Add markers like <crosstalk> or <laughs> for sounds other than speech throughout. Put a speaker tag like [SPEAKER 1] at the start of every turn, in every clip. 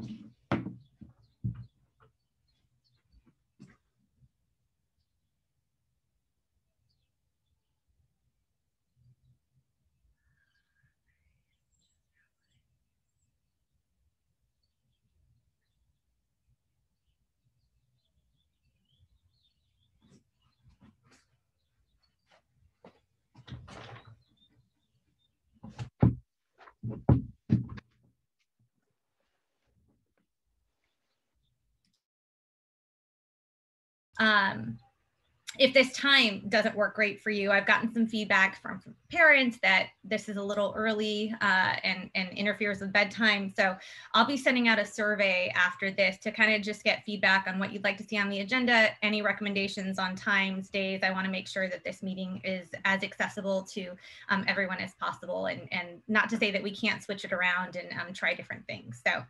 [SPEAKER 1] Gracias. Um, if this time doesn't work great for you, I've gotten some feedback from, parents that this is a little early uh, and, and interferes with bedtime. So I'll be sending out a survey after this to kind of just get feedback on what you'd like to see on the agenda, any recommendations on times, days. I want to make sure that this meeting is as accessible to um, everyone as possible and, and not to say that we can't switch it around and um, try different things. So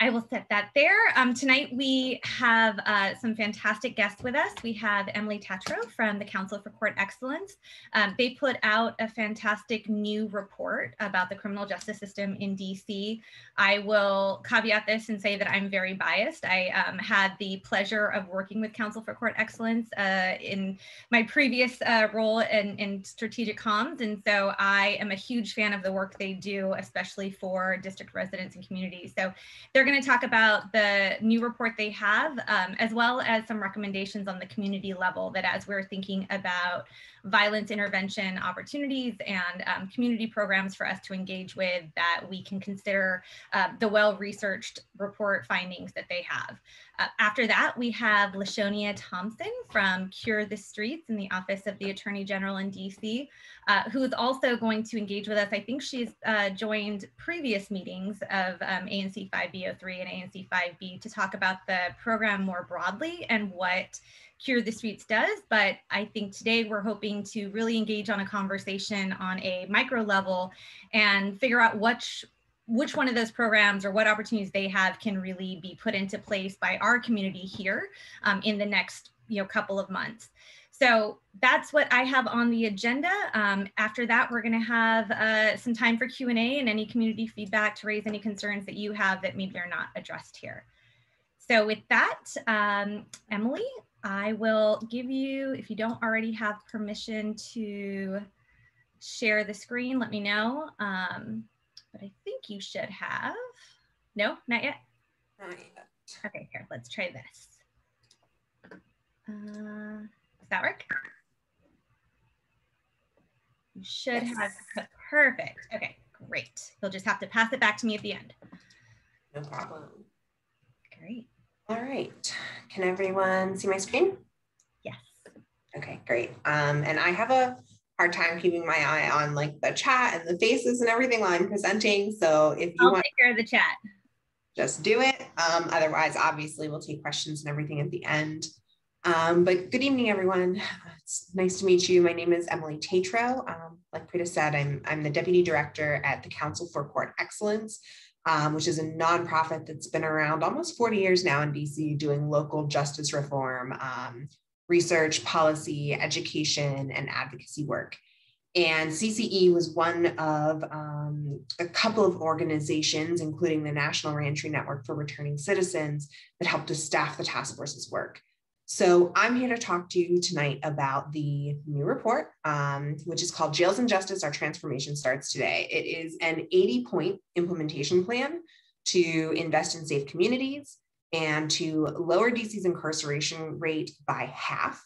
[SPEAKER 1] I will set that there. Um, tonight we have uh, some fantastic guests with us. We have Emily Tatro from the Council for Court Excellence. Um, they put out a fantastic new report about the criminal justice system in DC. I will caveat this and say that I'm very biased. I um, had the pleasure of working with Council for Court Excellence uh, in my previous uh, role in, in strategic comms. And so I am a huge fan of the work they do, especially for district residents and communities. So they're going to talk about the new report they have, um, as well as some recommendations on the community level that as we're thinking about violence intervention opportunities and um, community programs for us to engage with that we can consider uh, the well-researched report findings that they have. Uh, after that, we have Lashonia Thompson from Cure the Streets in the Office of the Attorney General in DC, uh, who is also going to engage with us. I think she's uh, joined previous meetings of um, ANC 5B03 and ANC 5B to talk about the program more broadly and what Cure the Streets does. But I think today we're hoping to really engage on a conversation on a micro level and figure out which which one of those programs or what opportunities they have can really be put into place by our community here um, in the next you know couple of months. So that's what I have on the agenda. Um, after that, we're going to have uh, some time for Q&A and any community feedback to raise any concerns that you have that maybe are not addressed here. So with that, um, Emily, I will give you, if you don't already have permission to share the screen, let me know. Um, but I think you should have. No, not yet?
[SPEAKER 2] Not yet.
[SPEAKER 1] Okay, here, let's try this. Uh, does that work? You should yes. have, perfect. Okay, great. You'll just have to pass it back to me at the end.
[SPEAKER 2] No problem.
[SPEAKER 1] Great.
[SPEAKER 2] All right. Can everyone see my screen?
[SPEAKER 1] Yes.
[SPEAKER 2] Okay, great. Um, and I have a hard time keeping my eye on like the chat and the faces and everything while I'm presenting. So if you
[SPEAKER 1] I'll
[SPEAKER 2] want
[SPEAKER 1] take care of the chat,
[SPEAKER 2] just do it. Um, otherwise, obviously, we'll take questions and everything at the end. Um, but good evening, everyone. It's nice to meet you. My name is Emily Tatro. Um, like Prita said, I'm, I'm the Deputy Director at the Council for Court Excellence, um, which is a nonprofit that's been around almost 40 years now in DC doing local justice reform, um, research, policy, education, and advocacy work. And CCE was one of um, a couple of organizations, including the National Reentry Network for Returning Citizens, that helped to staff the task force's work. So I'm here to talk to you tonight about the new report, um, which is called Jails and Justice, Our Transformation Starts Today. It is an 80 point implementation plan to invest in safe communities and to lower DC's incarceration rate by half.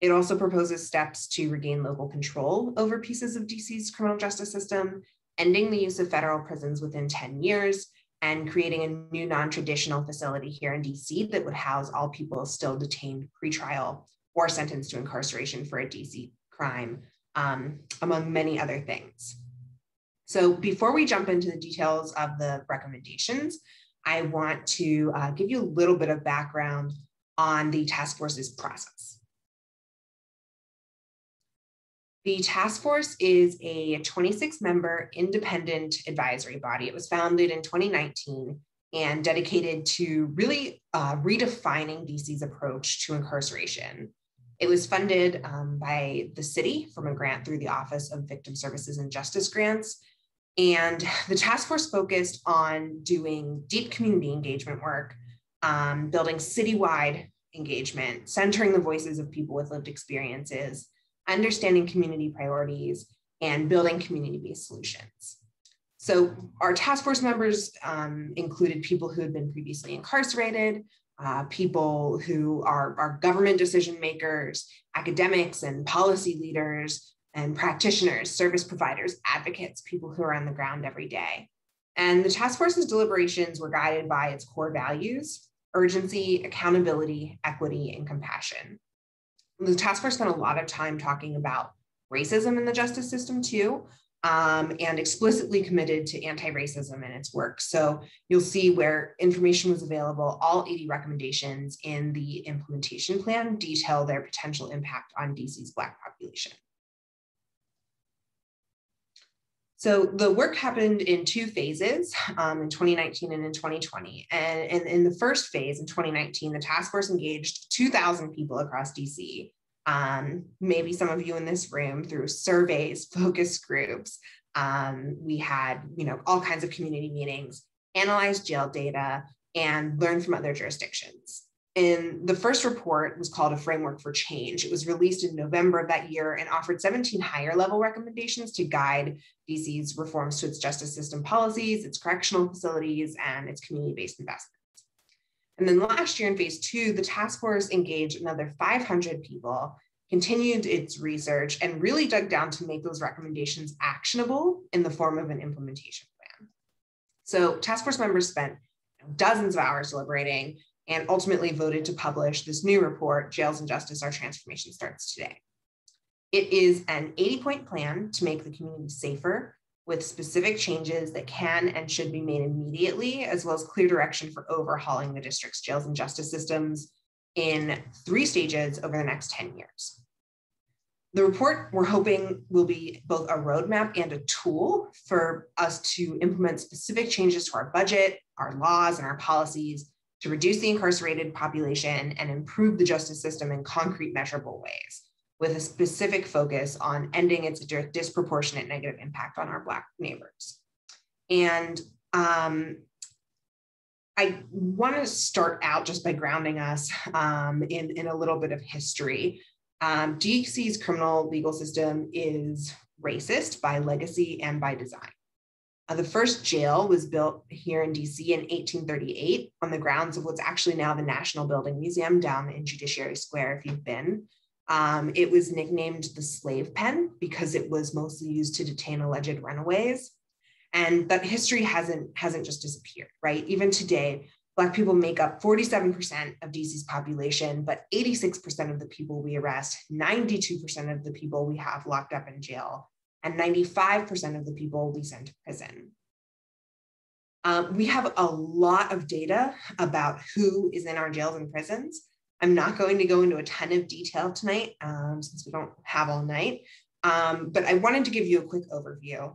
[SPEAKER 2] It also proposes steps to regain local control over pieces of DC's criminal justice system, ending the use of federal prisons within 10 years, and creating a new non-traditional facility here in DC that would house all people still detained pretrial or sentenced to incarceration for a DC crime, um, among many other things. So before we jump into the details of the recommendations, I want to uh, give you a little bit of background on the task force's process. The task force is a 26 member independent advisory body. It was founded in 2019 and dedicated to really uh, redefining DC's approach to incarceration. It was funded um, by the city from a grant through the Office of Victim Services and Justice Grants. And the task force focused on doing deep community engagement work, um, building citywide engagement, centering the voices of people with lived experiences, understanding community priorities, and building community-based solutions. So our task force members um, included people who had been previously incarcerated, uh, people who are, are government decision makers, academics and policy leaders, and practitioners, service providers, advocates, people who are on the ground every day. And the task force's deliberations were guided by its core values urgency, accountability, equity, and compassion. The task force spent a lot of time talking about racism in the justice system, too, um, and explicitly committed to anti racism in its work. So you'll see where information was available, all 80 recommendations in the implementation plan detail their potential impact on DC's Black population. So the work happened in two phases um, in 2019 and in 2020. And, in the first phase in 2019, the task force engaged 2,000 people across DC. Um, maybe some of you in this room through surveys, <laughs> focus groups. Um, we had, you know, all kinds of community meetings, analyzed jail data, and learned from other jurisdictions in the first report was called a framework for change. It was released in november of that year and offered 17 higher level recommendations to guide dc's reforms to its justice system policies its correctional facilities and its community-based investments. And then last year in phase two the task force engaged another 500 people continued its research and really dug down to make those recommendations actionable in the form of an implementation plan. So task force members spent dozens of hours deliberating and ultimately voted to publish this new report, Jails and Justice, Our Transformation Starts Today. It is an 80 point plan to make the community safer with specific changes that can and should be made immediately, as well as clear direction for overhauling the district's jails and justice systems in three stages over the next 10 years. The report we're hoping will be both a roadmap and a tool for us to implement specific changes to our budget, our laws, and our policies to reduce the incarcerated population and improve the justice system in concrete, measurable ways, with a specific focus on ending its disproportionate negative impact on our Black neighbors. And um, I want to start out just by grounding us um, in, in a little bit of history. Um, DC's criminal legal system is racist by legacy and by design. Uh, the first jail was built here in DC in 1838 on the grounds of what's actually now the National Building Museum down in Judiciary Square, if you've been. Um, it was nicknamed the slave pen because it was mostly used to detain alleged runaways. And that history hasn't, hasn't just disappeared, right? Even today, Black people make up 47% of DC's population, but 86% of the people we arrest, 92% of the people we have locked up in jail and 95% of the people we send to prison. Um, we have a lot of data about who is in our jails and prisons. I'm not going to go into a ton of detail tonight um, since we don't have all night, um, but I wanted to give you a quick overview.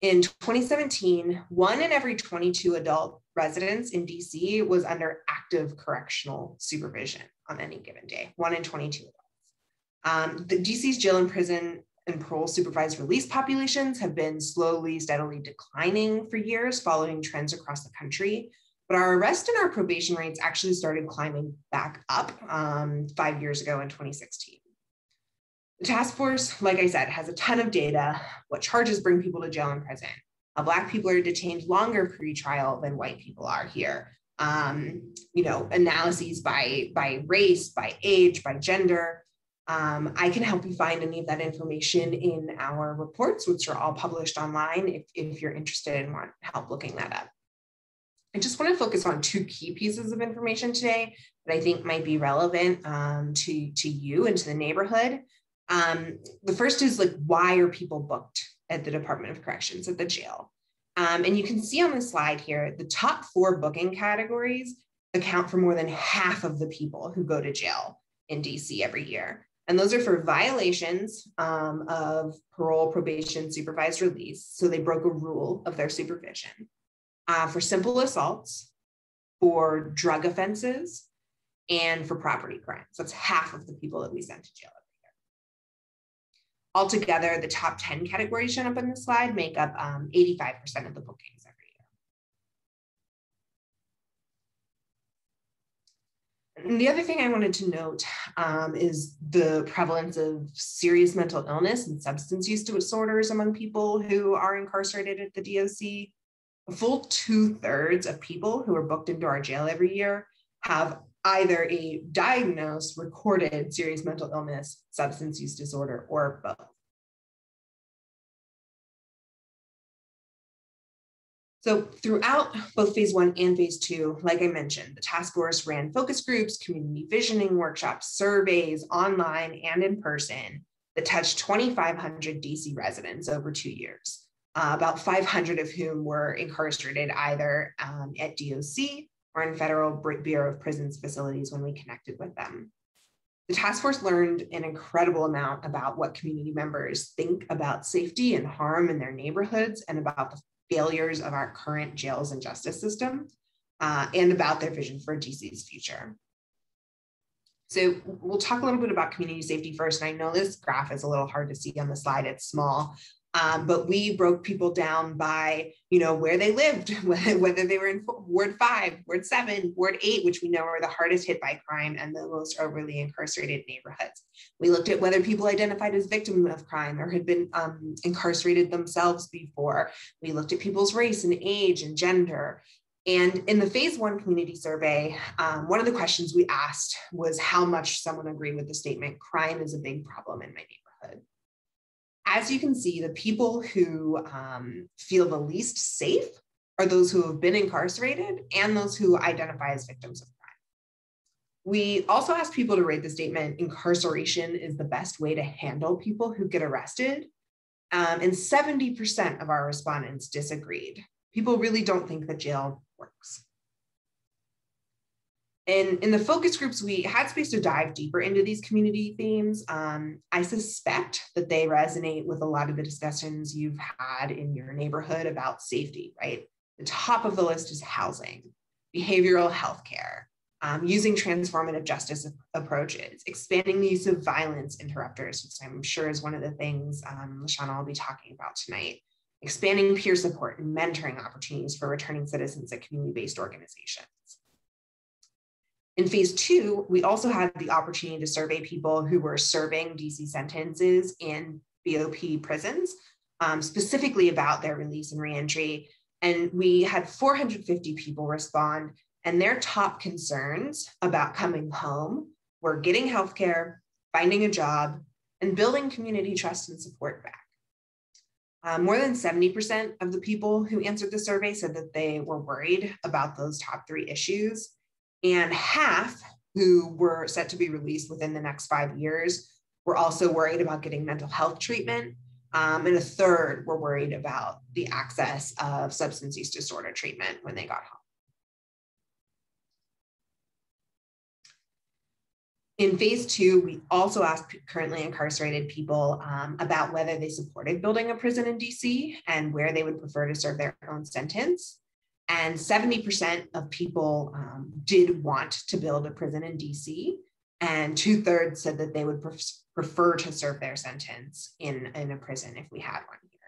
[SPEAKER 2] In 2017, one in every 22 adult residents in DC was under active correctional supervision on any given day, one in 22 adults. Um, the DC's jail and prison and parole supervised release populations have been slowly, steadily declining for years following trends across the country. But our arrest and our probation rates actually started climbing back up um, five years ago in 2016. The task force, like I said, has a ton of data, what charges bring people to jail and prison, how Black people are detained longer pre-trial than white people are here, um, you know, analyses by, by race, by age, by gender, um, I can help you find any of that information in our reports, which are all published online if, if you're interested and want help looking that up. I just want to focus on two key pieces of information today that I think might be relevant um, to, to you and to the neighborhood. Um, the first is like, why are people booked at the Department of Corrections at the jail? Um, and you can see on the slide here, the top four booking categories account for more than half of the people who go to jail in DC every year. And those are for violations um, of parole, probation, supervised release. So they broke a rule of their supervision. Uh, for simple assaults, for drug offenses, and for property crimes. That's half of the people that we send to jail every year. Altogether, the top 10 categories shown up on the slide make up 85% um, of the bookings every year. And the other thing I wanted to note um, is the prevalence of serious mental illness and substance use disorders among people who are incarcerated at the DOC. A full two thirds of people who are booked into our jail every year have either a diagnosed, recorded serious mental illness, substance use disorder, or both. So throughout both phase one and phase two, like I mentioned, the task force ran focus groups, community visioning workshops, surveys online and in person that touched 2,500 DC residents over two years, uh, about 500 of whom were incarcerated either um, at DOC or in Federal Bureau of Prisons facilities when we connected with them. The task force learned an incredible amount about what community members think about safety and harm in their neighborhoods and about the failures of our current jails and justice system uh, and about their vision for DC's future. So we'll talk a little bit about community safety first. And I know this graph is a little hard to see on the slide, it's small, um, but we broke people down by, you know, where they lived, <laughs> whether they were in Ward 5, Ward 7, Ward 8, which we know are the hardest hit by crime and the most overly incarcerated neighborhoods. We looked at whether people identified as victims of crime or had been um, incarcerated themselves before. We looked at people's race and age and gender. And in the phase one community survey, um, one of the questions we asked was how much someone agreed with the statement, crime is a big problem in my neighborhood as you can see, the people who um, feel the least safe are those who have been incarcerated and those who identify as victims of crime. We also asked people to rate the statement incarceration is the best way to handle people who get arrested. Um, and 70% of our respondents disagreed. People really don't think that jail works. And in the focus groups, we had space to dive deeper into these community themes. Um, I suspect that they resonate with a lot of the discussions you've had in your neighborhood about safety, right? The top of the list is housing, behavioral health care, um, using transformative justice approaches, expanding the use of violence interrupters, which I'm sure is one of the things um, will be talking about tonight, expanding peer support and mentoring opportunities for returning citizens at community-based organizations. In phase two, we also had the opportunity to survey people who were serving DC sentences in BOP prisons, um, specifically about their release and reentry. And we had 450 people respond, and their top concerns about coming home were getting healthcare, finding a job, and building community trust and support back. Um, more than 70% of the people who answered the survey said that they were worried about those top three issues and half who were set to be released within the next five years were also worried about getting mental health treatment. Um, and a third were worried about the access of substance use disorder treatment when they got home. In phase two, we also asked currently incarcerated people um, about whether they supported building a prison in DC and where they would prefer to serve their own sentence. And 70% of people um, did want to build a prison in DC. And two thirds said that they would prefer to serve their sentence in, in a prison if we had one here.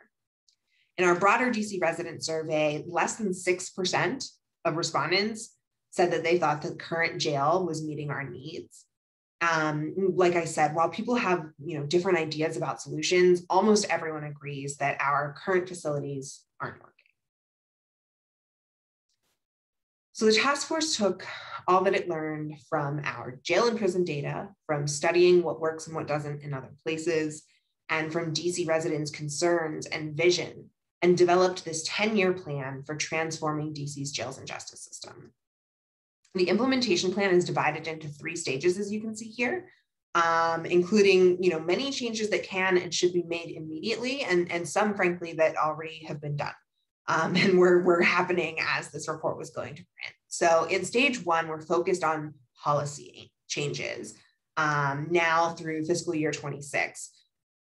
[SPEAKER 2] In our broader DC resident survey, less than 6% of respondents said that they thought the current jail was meeting our needs. Um, like I said, while people have you know different ideas about solutions, almost everyone agrees that our current facilities aren't working. So the task force took all that it learned from our jail and prison data, from studying what works and what doesn't in other places, and from DC residents' concerns and vision, and developed this 10 year plan for transforming DC's jails and justice system. The implementation plan is divided into three stages, as you can see here. Um, including you know many changes that can and should be made immediately and, and some frankly that already have been done um, <laughs> and were, were happening as this report was going to print. So in stage one, we're focused on policy changes um, now through fiscal year 26,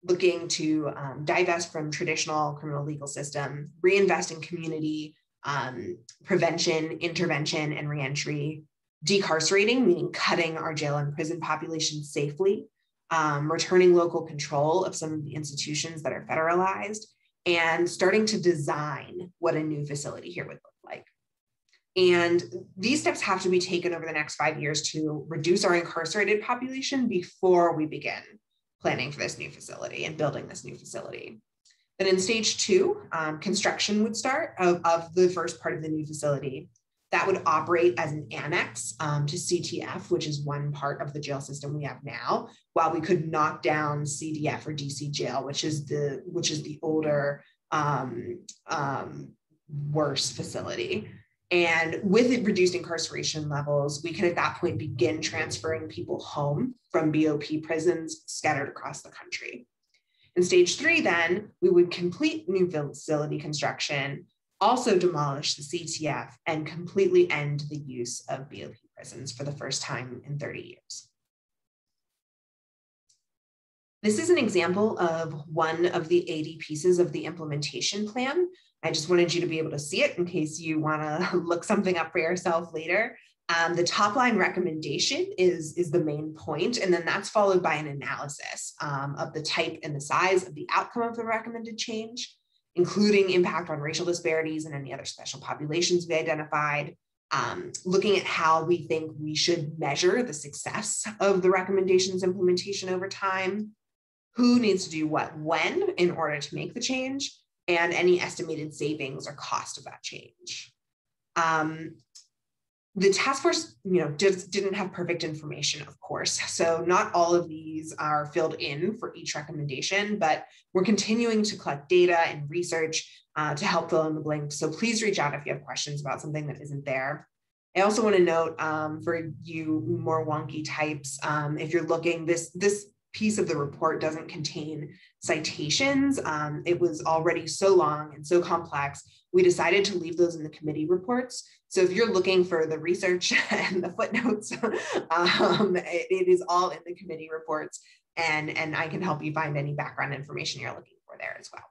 [SPEAKER 2] looking to um, divest from traditional criminal legal system, reinvest in community um, prevention, intervention, and reentry, decarcerating, meaning cutting our jail and prison population safely, um, returning local control of some of the institutions that are federalized, and starting to design what a new facility here would look like. And these steps have to be taken over the next five years to reduce our incarcerated population before we begin planning for this new facility and building this new facility. Then in stage two, um, construction would start of, of the first part of the new facility. That would operate as an annex um, to CTF, which is one part of the jail system we have now, while we could knock down CDF or DC jail, which is the which is the older, um, um, worse facility. And with it reduced incarceration levels, we can at that point begin transferring people home from BOP prisons scattered across the country. In stage three, then, we would complete new facility construction, also demolish the CTF, and completely end the use of BOP prisons for the first time in 30 years. This is an example of one of the 80 pieces of the implementation plan. I just wanted you to be able to see it in case you want to <laughs> look something up for yourself later. Um, the top line recommendation is, is the main point, and then that's followed by an analysis um, of the type and the size of the outcome of the recommended change, including impact on racial disparities and any other special populations we identified, um, looking at how we think we should measure the success of the recommendations implementation over time, who needs to do what when in order to make the change, and any estimated savings or cost of that change. Um, the task force, you know, did, didn't have perfect information, of course. So not all of these are filled in for each recommendation, but we're continuing to collect data and research uh, to help fill in the blanks. So please reach out if you have questions about something that isn't there. I also want to note um, for you more wonky types, um, if you're looking, this this piece of the report doesn't contain citations. Um, it was already so long and so complex. We decided to leave those in the committee reports. So if you're looking for the research <laughs> and the footnotes, um, it, it is all in the committee reports and, and I can help you find any background information you're looking for there as well.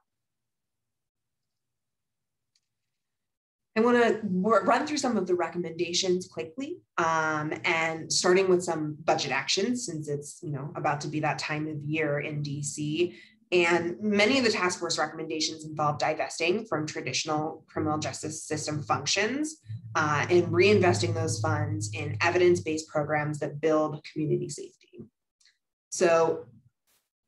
[SPEAKER 2] I want to run through some of the recommendations quickly, um, and starting with some budget actions since it's you know about to be that time of year in DC. And many of the task force recommendations involve divesting from traditional criminal justice system functions uh, and reinvesting those funds in evidence-based programs that build community safety. So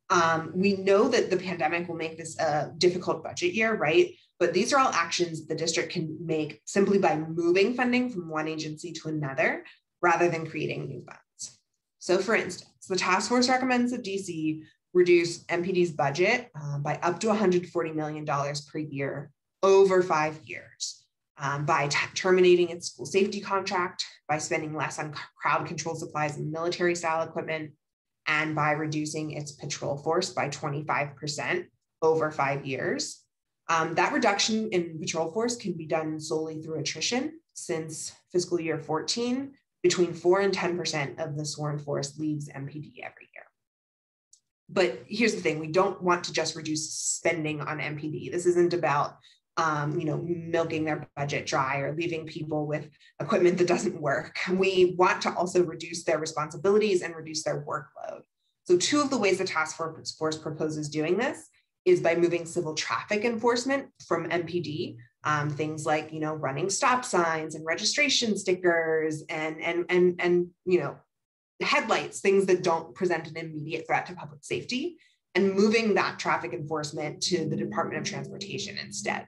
[SPEAKER 2] um, we know that the pandemic will make this a difficult budget year, right? But these are all actions the district can make simply by moving funding from one agency to another rather than creating new funds. So for instance, the task force recommends that DC reduce MPD's budget uh, by up to $140 million per year over five years um, by terminating its school safety contract, by spending less on crowd control supplies and military style equipment, and by reducing its patrol force by 25% over five years. Um, that reduction in patrol force can be done solely through attrition since fiscal year 14, between 4 and 10% of the sworn force leaves MPD every year. But here's the thing, we don't want to just reduce spending on MPD. This isn't about um, you know, milking their budget dry or leaving people with equipment that doesn't work. We want to also reduce their responsibilities and reduce their workload. So two of the ways the task force proposes doing this is by moving civil traffic enforcement from MPD, um, things like you know running stop signs and registration stickers and and and and you know headlights, things that don't present an immediate threat to public safety, and moving that traffic enforcement to the Department of Transportation instead.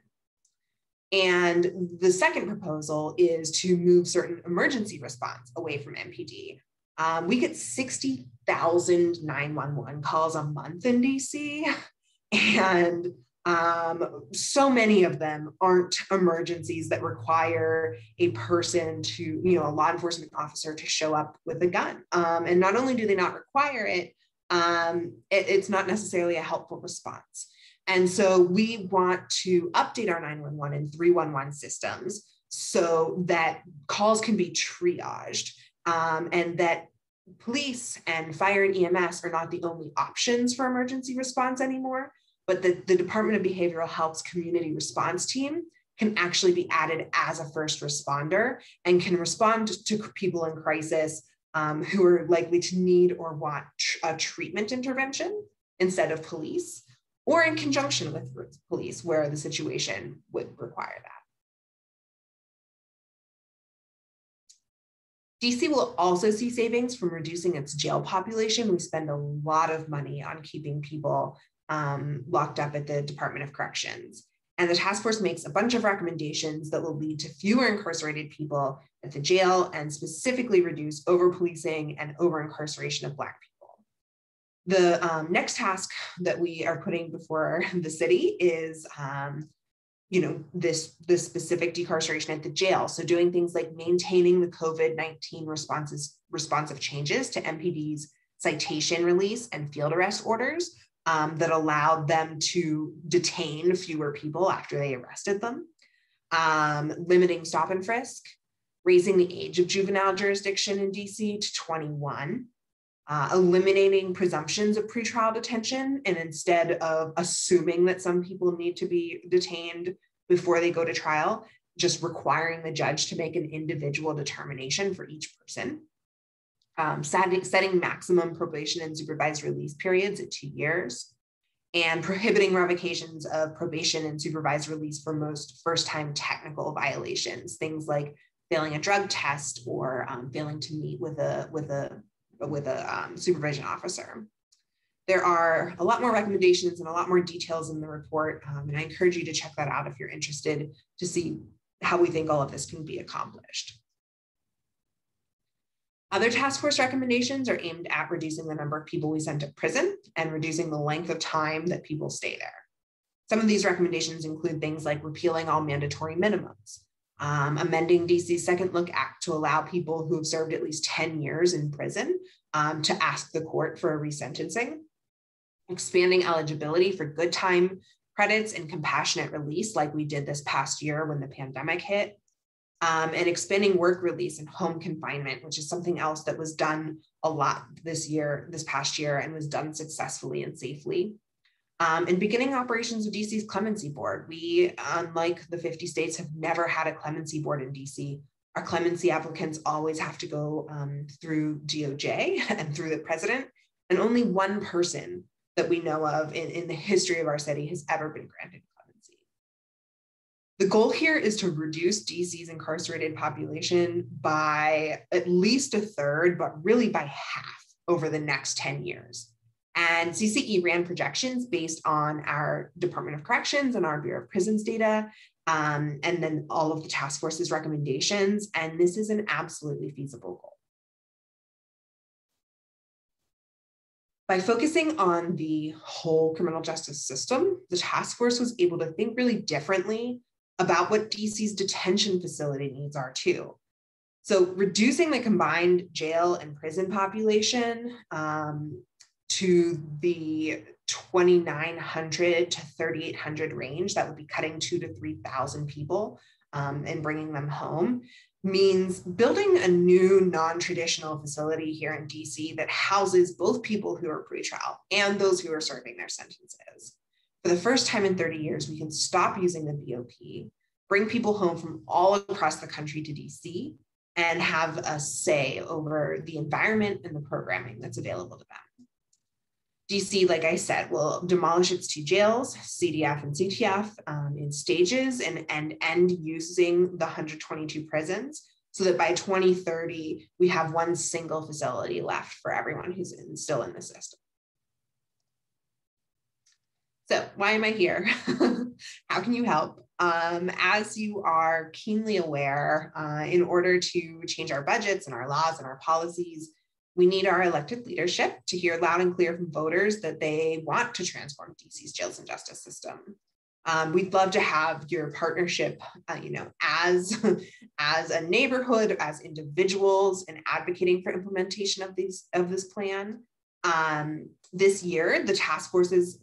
[SPEAKER 2] And the second proposal is to move certain emergency response away from MPD. Um, we get 60,000 911 calls a month in DC. <laughs> And um, so many of them aren't emergencies that require a person to, you know, a law enforcement officer to show up with a gun. Um, and not only do they not require it, um, it, it's not necessarily a helpful response. And so we want to update our 911 and 311 systems so that calls can be triaged um, and that police and fire and EMS are not the only options for emergency response anymore, but the, the Department of Behavioral Health's community response team can actually be added as a first responder and can respond to people in crisis um, who are likely to need or want a treatment intervention instead of police, or in conjunction with police where the situation would require that. DC will also see savings from reducing its jail population. We spend a lot of money on keeping people um, locked up at the Department of Corrections. And the task force makes a bunch of recommendations that will lead to fewer incarcerated people at the jail and specifically reduce over policing and over incarceration of Black people. The um, next task that we are putting before <laughs> the city is um, you know this this specific decarceration at the jail so doing things like maintaining the covid-19 responses responsive changes to mpd's citation release and field arrest orders um, that allowed them to detain fewer people after they arrested them um, limiting stop and frisk raising the age of juvenile jurisdiction in dc to 21 uh, eliminating presumptions of pretrial detention and instead of assuming that some people need to be detained before they go to trial, just requiring the judge to make an individual determination for each person. Um, setting, maximum probation and supervised release periods at two years, and prohibiting revocations of probation and supervised release for most first time technical violations, things like failing a drug test or um, failing to meet with a, with a with a um, supervision officer. There are a lot more recommendations and a lot more details in the report, um, and I encourage you to check that out if you're interested to see how we think all of this can be accomplished. Other task force recommendations are aimed at reducing the number of people we send to prison and reducing the length of time that people stay there. Some of these recommendations include things like repealing all mandatory minimums, um, amending DC's Second Look Act to allow people who have served at least 10 years in prison um, to ask the court for a resentencing, expanding eligibility for good time credits and compassionate release, like we did this past year when the pandemic hit, um, and expanding work release and home confinement, which is something else that was done a lot this year, this past year, and was done successfully and safely. Um, and beginning operations of DC's clemency board. We, unlike the 50 states, have never had a clemency board in DC. Our clemency applicants always have to go um, through DOJ <laughs> and through the president, and only one person that we know of in, in the history of our city has ever been granted. The goal here is to reduce DC's incarcerated population by at least a third, but really by half over the next 10 years. And CCE ran projections based on our Department of Corrections and our Bureau of Prisons data, um, and then all of the task force's recommendations. And this is an absolutely feasible goal. By focusing on the whole criminal justice system, the task force was able to think really differently about what DC's detention facility needs are too. So reducing the combined jail and prison population um, to the 2,900 to 3,800 range, that would be cutting two to 3,000 people um, and bringing them home, means building a new non-traditional facility here in DC that houses both people who are pretrial and those who are serving their sentences. For the first time in 30 years, we can stop using the BOP, bring people home from all across the country to DC, and have a say over the environment and the programming that's available to them. DC, like I said, will demolish its two jails, CDF and CTF, um, in stages and, and end using the 122 prisons so that by 2030, we have one single facility left for everyone who's in, still in the system. So why am I here? <laughs> How can you help? Um, as you are keenly aware, uh, in order to change our budgets and our laws and our policies, we need our elected leadership to hear loud and clear from voters that they want to transform DC's jails and justice system. Um, we'd love to have your partnership, uh, you know, as, <laughs> as a neighborhood, as individuals, and advocating for implementation of these of this plan. Um, this year, the task force is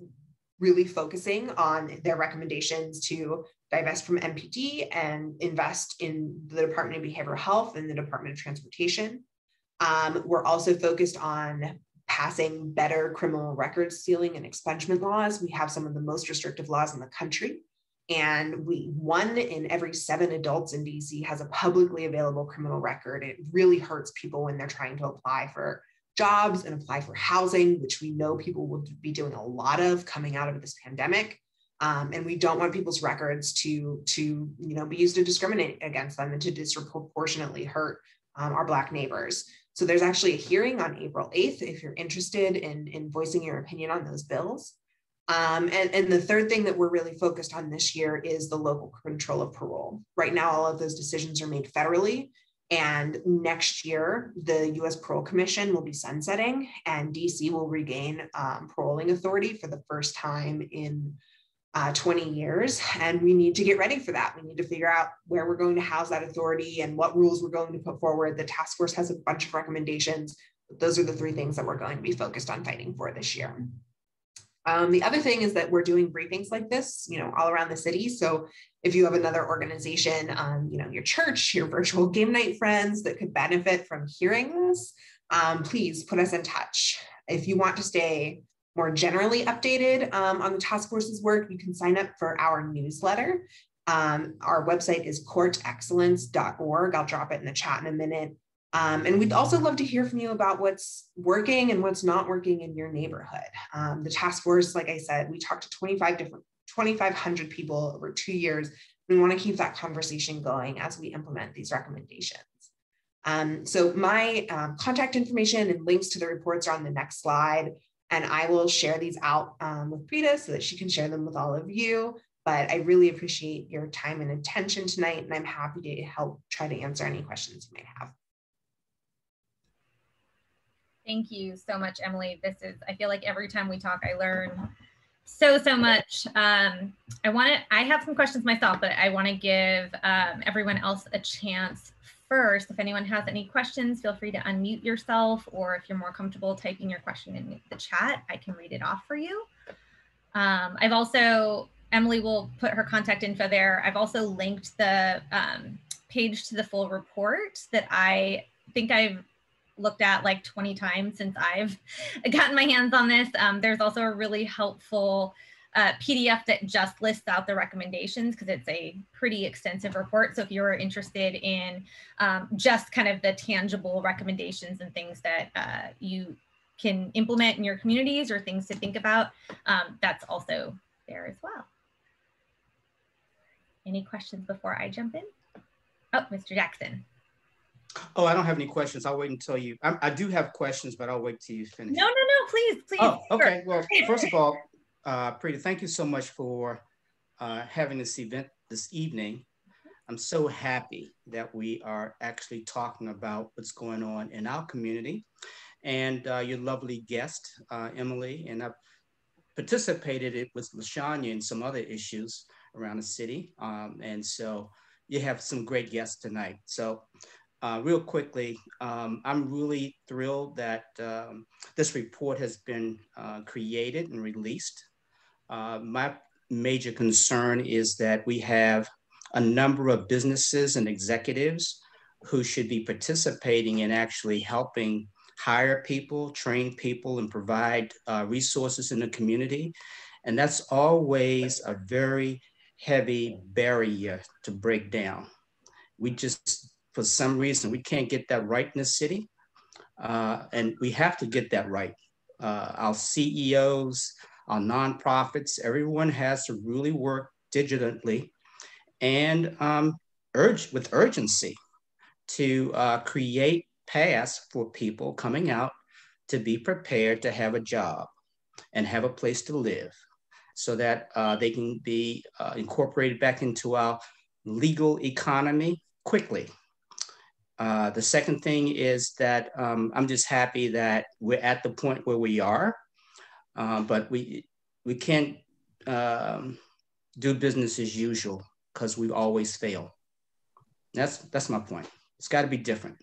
[SPEAKER 2] really focusing on their recommendations to divest from MPD and invest in the Department of Behavioral Health and the Department of Transportation. Um, we're also focused on passing better criminal record sealing and expungement laws. We have some of the most restrictive laws in the country. And we one in every seven adults in DC has a publicly available criminal record. It really hurts people when they're trying to apply for jobs and apply for housing, which we know people will be doing a lot of coming out of this pandemic. Um, and we don't want people's records to to you know be used to discriminate against them and to disproportionately hurt um, our black neighbors. So there's actually a hearing on April 8th if you're interested in, in voicing your opinion on those bills. Um, and, and the third thing that we're really focused on this year is the local control of parole. Right now, all of those decisions are made federally. And next year, the US Parole Commission will be sunsetting, and DC will regain um, paroling authority for the first time in uh, 20 years. And we need to get ready for that. We need to figure out where we're going to house that authority and what rules we're going to put forward. The task force has a bunch of recommendations. Those are the three things that we're going to be focused on fighting for this year. Um, the other thing is that we're doing briefings like this, you know, all around the city. So if you have another organization, um, you know, your church, your virtual game night friends that could benefit from hearing this, um, please put us in touch. If you want to stay more generally updated um, on the task force's work, you can sign up for our newsletter. Um, our website is courtexcellence.org. I'll drop it in the chat in a minute. Um, and we'd also love to hear from you about what's working and what's not working in your neighborhood. Um, the task force, like I said, we talked to 25 different, 2,500 people over two years. We want to keep that conversation going as we implement these recommendations. Um, so my um, contact information and links to the reports are on the next slide. And I will share these out um, with Prita so that she can share them with all of you. But I really appreciate your time and attention tonight, and I'm happy to help try to answer any questions you might have.
[SPEAKER 1] Thank you so much, Emily. This is, I feel like every time we talk, I learn so, so much. Um, I want to, I have some questions myself, but I want to give um, everyone else a chance first, if anyone has any questions, feel free to unmute yourself, or if you're more comfortable typing your question in the chat, I can read it off for you. Um, I've also, Emily will put her contact info there. I've also linked the um, page to the full report that I think I've looked at like 20 times since I've <laughs> gotten my hands on this. Um, there's also a really helpful uh, PDF that just lists out the recommendations because it's a pretty extensive report. So if you're interested in um, just kind of the tangible recommendations and things that uh, you can implement in your communities or things to think about, um, that's also there as well. Any questions before I jump in? Oh, Mr. Jackson.
[SPEAKER 3] Oh, I don't have any questions. I'll wait until you. I, I do have questions, but I'll wait till you finish.
[SPEAKER 1] No, no, no. Please, please.
[SPEAKER 3] Oh, okay. Well, first of all, uh, Prita, thank you so much for uh, having this event this evening. I'm so happy that we are actually talking about what's going on in our community and uh, your lovely guest, uh, Emily, and I've participated it with Lashonia and some other issues around the city. Um, and so you have some great guests tonight. So uh, real quickly, um, I'm really thrilled that um, this report has been uh, created and released. Uh, my major concern is that we have a number of businesses and executives who should be participating in actually helping hire people, train people, and provide uh, resources in the community. And that's always a very heavy barrier to break down. We just, for some reason, we can't get that right in the city. Uh, and we have to get that right. Uh, our CEOs, our nonprofits, everyone has to really work digitally and um, urge with urgency to uh, create paths for people coming out to be prepared to have a job and have a place to live so that uh, they can be uh, incorporated back into our legal economy quickly. Uh, the second thing is that um, I'm just happy that we're at the point where we are um, but we we can't um, do business as usual because we always fail. That's that's my point. It's got to be different.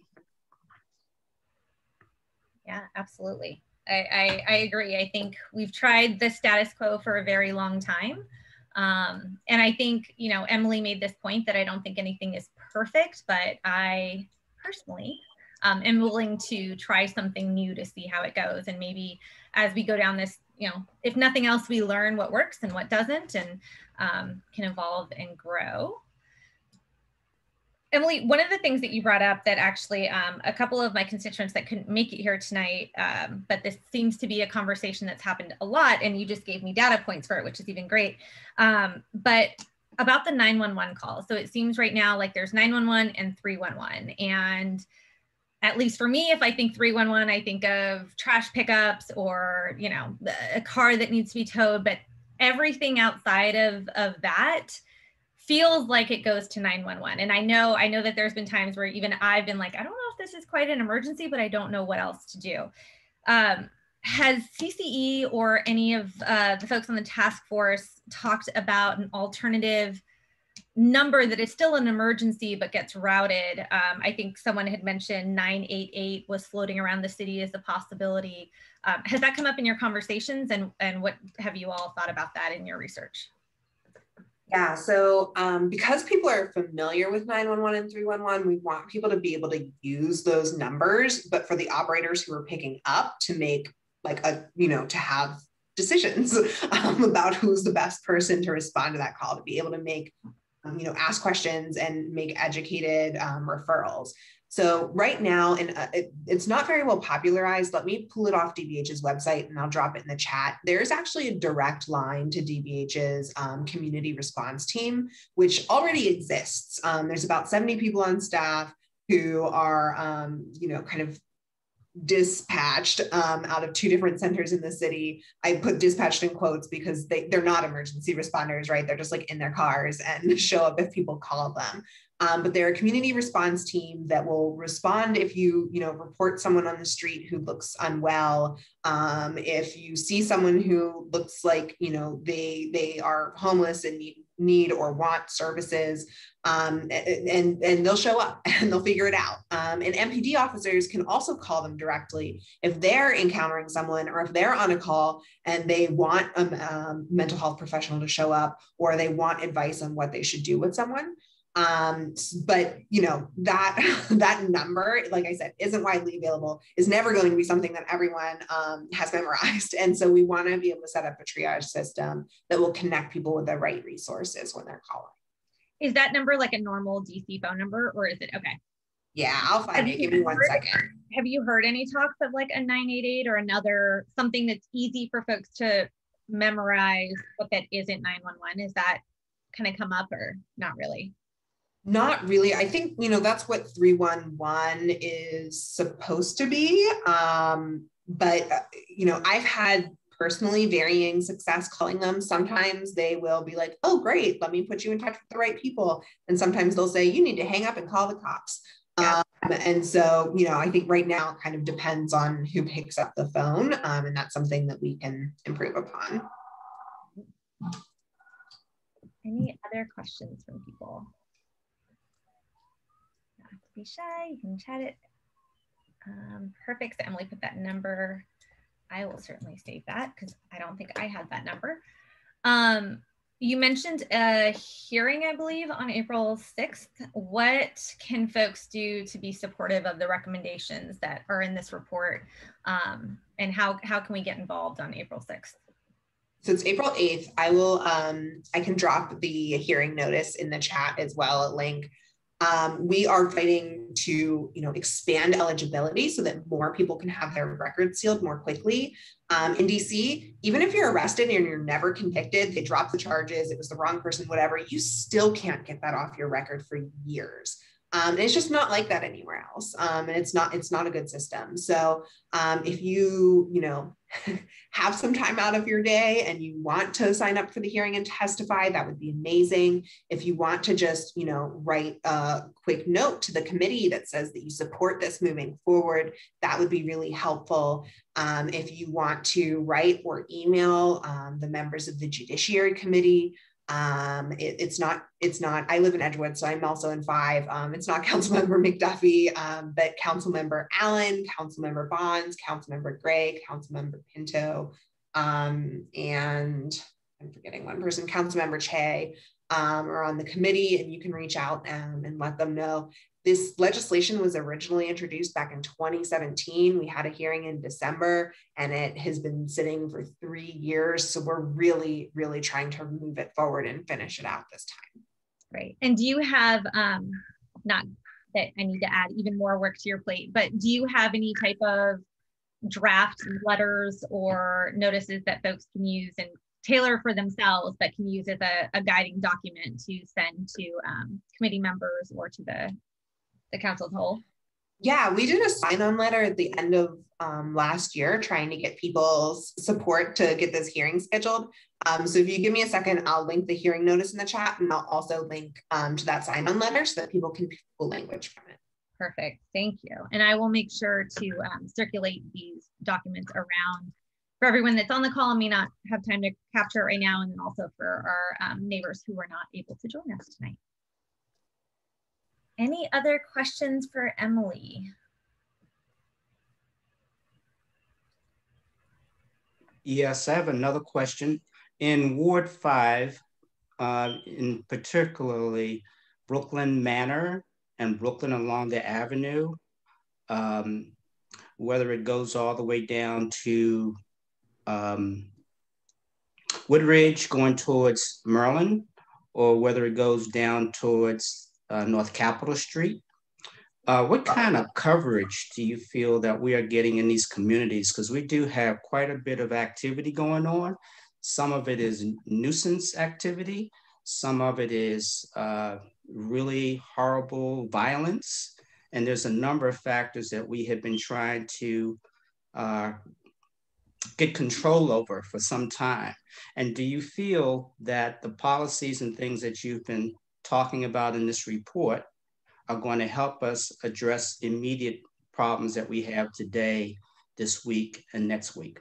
[SPEAKER 1] Yeah, absolutely. I, I, I, agree. I think we've tried the status quo for a very long time. Um, and I think, you know, Emily made this point that I don't think anything is perfect, but I personally um, am willing to try something new to see how it goes. And maybe as we go down this you know, if nothing else, we learn what works and what doesn't and um, can evolve and grow. Emily, one of the things that you brought up that actually um, a couple of my constituents that couldn't make it here tonight, um, but this seems to be a conversation that's happened a lot, and you just gave me data points for it, which is even great. Um, but about the 911 call. So it seems right now like there's 911 and 311. And at least for me, if I think 311, I think of trash pickups or, you know, a car that needs to be towed. But everything outside of, of that feels like it goes to 911. And I know, I know that there's been times where even I've been like, I don't know if this is quite an emergency, but I don't know what else to do. Um, has CCE or any of uh, the folks on the task force talked about an alternative number that is still an emergency but gets routed? Um, I think someone had mentioned 988 was floating around the city as a possibility. Um, has that come up in your conversations and, and what have you all thought about that in your research?
[SPEAKER 2] Yeah, so um, because people are familiar with 911 and 311, we want people to be able to use those numbers, but for the operators who are picking up to make like a you know to have decisions <laughs> um, about who's the best person to respond to that call to be able to make um, you know ask questions and make educated um, referrals. So right now and uh, it, it's not very well popularized. Let me pull it off dbh's website and i'll drop it in the chat. There's actually a direct line to dbh's um, community response team which already exists. Um, there's about 70 people on staff who are um, you know kind of dispatched um, out of two different centers in the city. I put dispatched in quotes because they, they're not emergency responders, right? They're just like in their cars and <laughs> show up if people call them. Um, but they're a community response team that will respond if you, you know, report someone on the street who looks unwell. Um, if you see someone who looks like, you know, they they are homeless and need need or want services, um, and and they'll show up <laughs> and they'll figure it out. Um, and MPD officers can also call them directly if they're encountering someone or if they're on a call and they want a um, mental health professional to show up or they want advice on what they should do with someone. Um but you know that <laughs> that number like i said isn't widely available is never going to be something that everyone um, has <laughs> memorized. And so we want to be able to set up a triage system that will connect people with the right resources when they're calling
[SPEAKER 1] is that number like a normal dc phone number or is it okay.
[SPEAKER 2] Yeah i'll find have it. give me one second.
[SPEAKER 1] have you heard any talks of like a 988 or another something that's easy for folks to memorize but that isn't 911 is that kind of come up or not really?
[SPEAKER 2] Not really. I think, you know, that's what 311 is supposed to be. Um, but, uh, you know, I've had personally varying success calling them. Sometimes they will be like, oh, great, let me put you in touch with the right people. And sometimes they'll say, you need to hang up and call the cops. Yeah. Um, and so, you know, I think right now it kind of depends on who picks up the phone. Um, and that's something that we can improve upon.
[SPEAKER 1] Any other questions from people? be shy. You can chat it. Um, perfect. So Emily put that number. I will certainly save that because I don't think I had that number. Um, you mentioned a hearing, I believe, on April 6th. What can folks do to be supportive of the recommendations that are in this report? Um, and how, how can we get involved on April 6th?
[SPEAKER 2] So it's April 8th. I will, um, I can drop the hearing notice in the chat as well, a link. Um, we are fighting to you know expand eligibility so that more people can have their records sealed more quickly. Um, in dc even if you're arrested and you're never convicted they drop the charges it was the wrong person whatever you still can't get that off your record for years um, and it's just not like that anywhere else. Um, and it's not it's not a good system. So um, if you you know <laughs> have some time out of your day and you want to sign up for the hearing and testify that would be amazing. If you want to just you know write a quick note to the committee that says that you support this moving forward that would be really helpful. Um, if you want to write or email um, the members of the judiciary committee um, it, it's not, it's not, I live in Edgewood, so I'm also in five. Um, it's not <laughs> Councilmember McDuffie, um, but Councilmember Allen, Councilmember Bonds, Councilmember Gray, Councilmember Pinto, um, and I'm forgetting one person, Councilmember Cheh, um, are on the committee, and you can reach out and, and let them know. This legislation was originally introduced back in 2017. We had a hearing in December and it has been sitting for three years. So we're really, really trying to move it forward and finish it out this time.
[SPEAKER 1] Right. And do you have, um, not that I need to add even more work to your plate, but do you have any type of draft letters or notices that folks can use and tailor for themselves, but can use as a, a guiding document to send to um, committee members or to the the council as whole?
[SPEAKER 2] Yeah, we did a sign on letter at the end of um, last year trying to get people's support to get this hearing scheduled. Um, so if you give me a second, I'll link the hearing notice in the chat and I'll also link um, to that sign on letter so that people can pull language from it.
[SPEAKER 1] Perfect. Thank you. And I will make sure to um, circulate these documents around for everyone that's on the call and may not have time to capture it right now, and then also for our um, neighbors who were not able to join us tonight. Any other questions for Emily?
[SPEAKER 3] Yes, I have another question. In Ward 5, uh, in particularly Brookland Manor and Brookland along the avenue, um, whether it goes all the way down to um, Woodridge going towards Merlin, or whether it goes down towards uh, North Capitol Street. Uh, what kind of coverage do you feel that we are getting in these communities? Because we do have quite a bit of activity going on. Some of it is nuisance activity. Some of it is uh, really horrible violence. And there's a number of factors that we have been trying to uh, get control over for some time. And do you feel that the policies and things that you've been talking about in this report are going to help us address immediate problems that we have today, this week, and next week.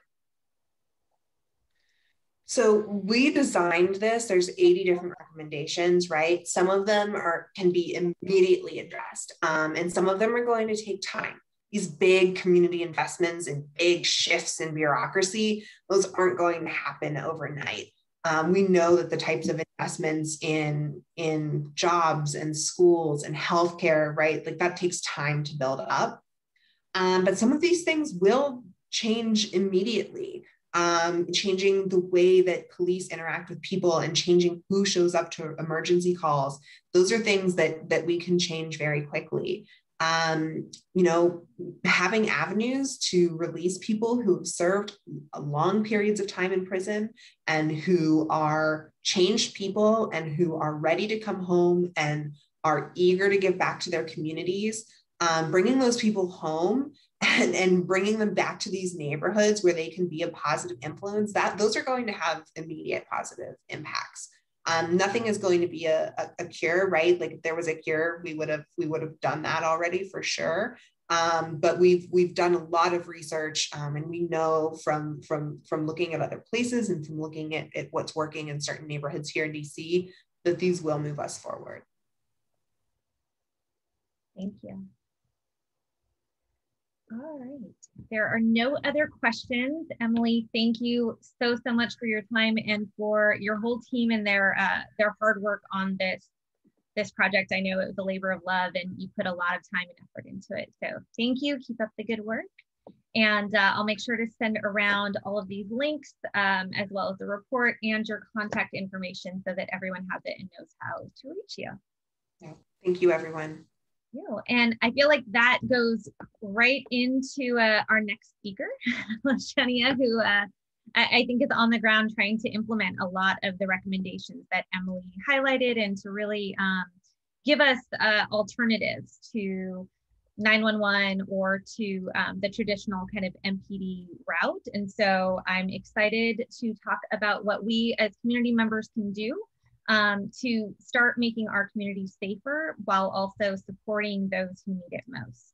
[SPEAKER 2] So we designed this. There's 80 different recommendations, right? Some of them are can be immediately addressed, um, and some of them are going to take time. These big community investments and big shifts in bureaucracy, those aren't going to happen overnight. Um, we know that the types of investments in in jobs and schools and healthcare, right, like that takes time to build up. Um, but some of these things will change immediately. Um, changing the way that police interact with people and changing who shows up to emergency calls. Those are things that that we can change very quickly um, you know, having avenues to release people who have served long periods of time in prison and who are changed people and who are ready to come home and are eager to give back to their communities, um, bringing those people home and, and bringing them back to these neighborhoods where they can be a positive influence, that those are going to have immediate positive impacts. Um, nothing is going to be a, a, a, cure, right? Like if there was a cure, we would have we would have done that already for sure. Um, but we've we've done a lot of research, um, and we know from from from looking at other places and from looking at, at what's working in certain neighborhoods here in DC that these will move us forward.
[SPEAKER 1] Thank you. All right. There are no other questions. Emily, thank you so, so much for your time and for your whole team and their uh, their hard work on this this project. I know it was a labor of love and you put a lot of time and effort into it. So thank you. Keep up the good work. And uh, I'll make sure to send around all of these links um, as well as the report and your contact information so that everyone has it and knows how to reach you.
[SPEAKER 2] Yeah. Thank you, everyone
[SPEAKER 1] you. And I feel like that goes right into uh, our next speaker, <laughs> Lashonia, who uh, I, think is on the ground trying to implement a lot of the recommendations that Emily highlighted and to really um, give us uh, alternatives to 911 or to um, the traditional kind of MPD route. And so I'm excited to talk about what we as community members can do um, to start making our community safer while also supporting those who need it most.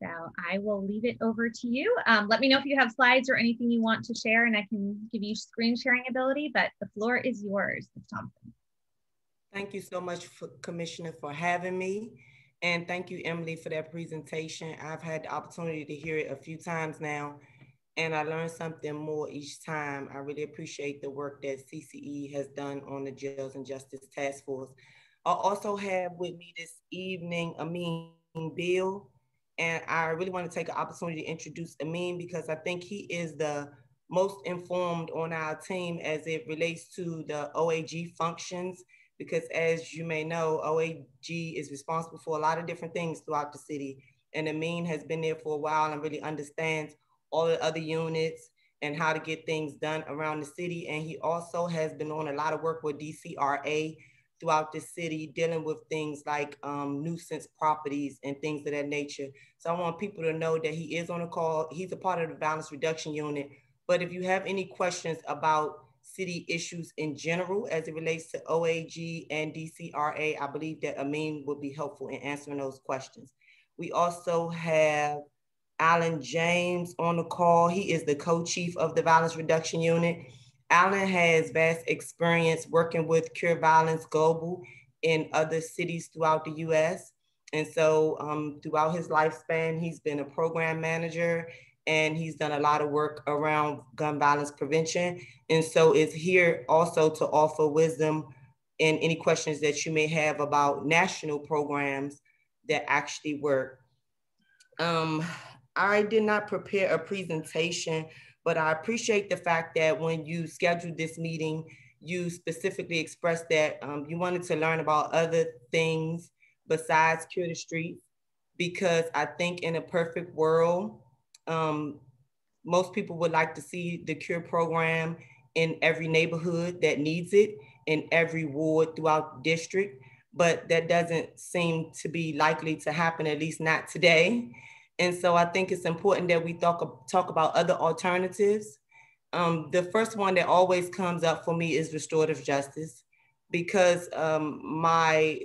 [SPEAKER 1] So I will leave it over to you. Um, let me know if you have slides or anything you want to share and I can give you screen sharing ability, but the floor is yours, Ms. Thompson.
[SPEAKER 4] Thank you so much, for, Commissioner, for having me. And thank you, Emily, for that presentation. I've had the opportunity to hear it a few times now and I learned something more each time. I really appreciate the work that CCE has done on the Jails and Justice Task Force. I also have with me this evening Amin Bill, and I really want to take an opportunity to introduce Amin because I think he is the most informed on our team as it relates to the OAG functions. Because as you may know, OAG is responsible for a lot of different things throughout the city. And Amin has been there for a while and really understands all the other units and how to get things done around the city. And he also has been on a lot of work with DCRA throughout the city dealing with things like um, nuisance properties and things of that nature. So I want people to know that he is on a call. He's a part of the violence reduction unit. But if you have any questions about city issues in general as it relates to OAG and DCRA, I believe that Amin will be helpful in answering those questions. We also have Alan James on the call. He is the co-chief of the violence reduction unit. Alan has vast experience working with Cure Violence Global in other cities throughout the US. And so um, throughout his lifespan, he's been a program manager and he's done a lot of work around gun violence prevention. And so is here also to offer wisdom in any questions that you may have about national programs that actually work. Um, I did not prepare a presentation but I appreciate the fact that when you scheduled this meeting, you specifically expressed that um, you wanted to learn about other things besides Cure the Streets, because I think in a perfect world, um, most people would like to see the Cure program in every neighborhood that needs it, in every ward throughout the district, but that doesn't seem to be likely to happen, at least not today. And so I think it's important that we talk, talk about other alternatives. Um, the first one that always comes up for me is restorative justice because um, my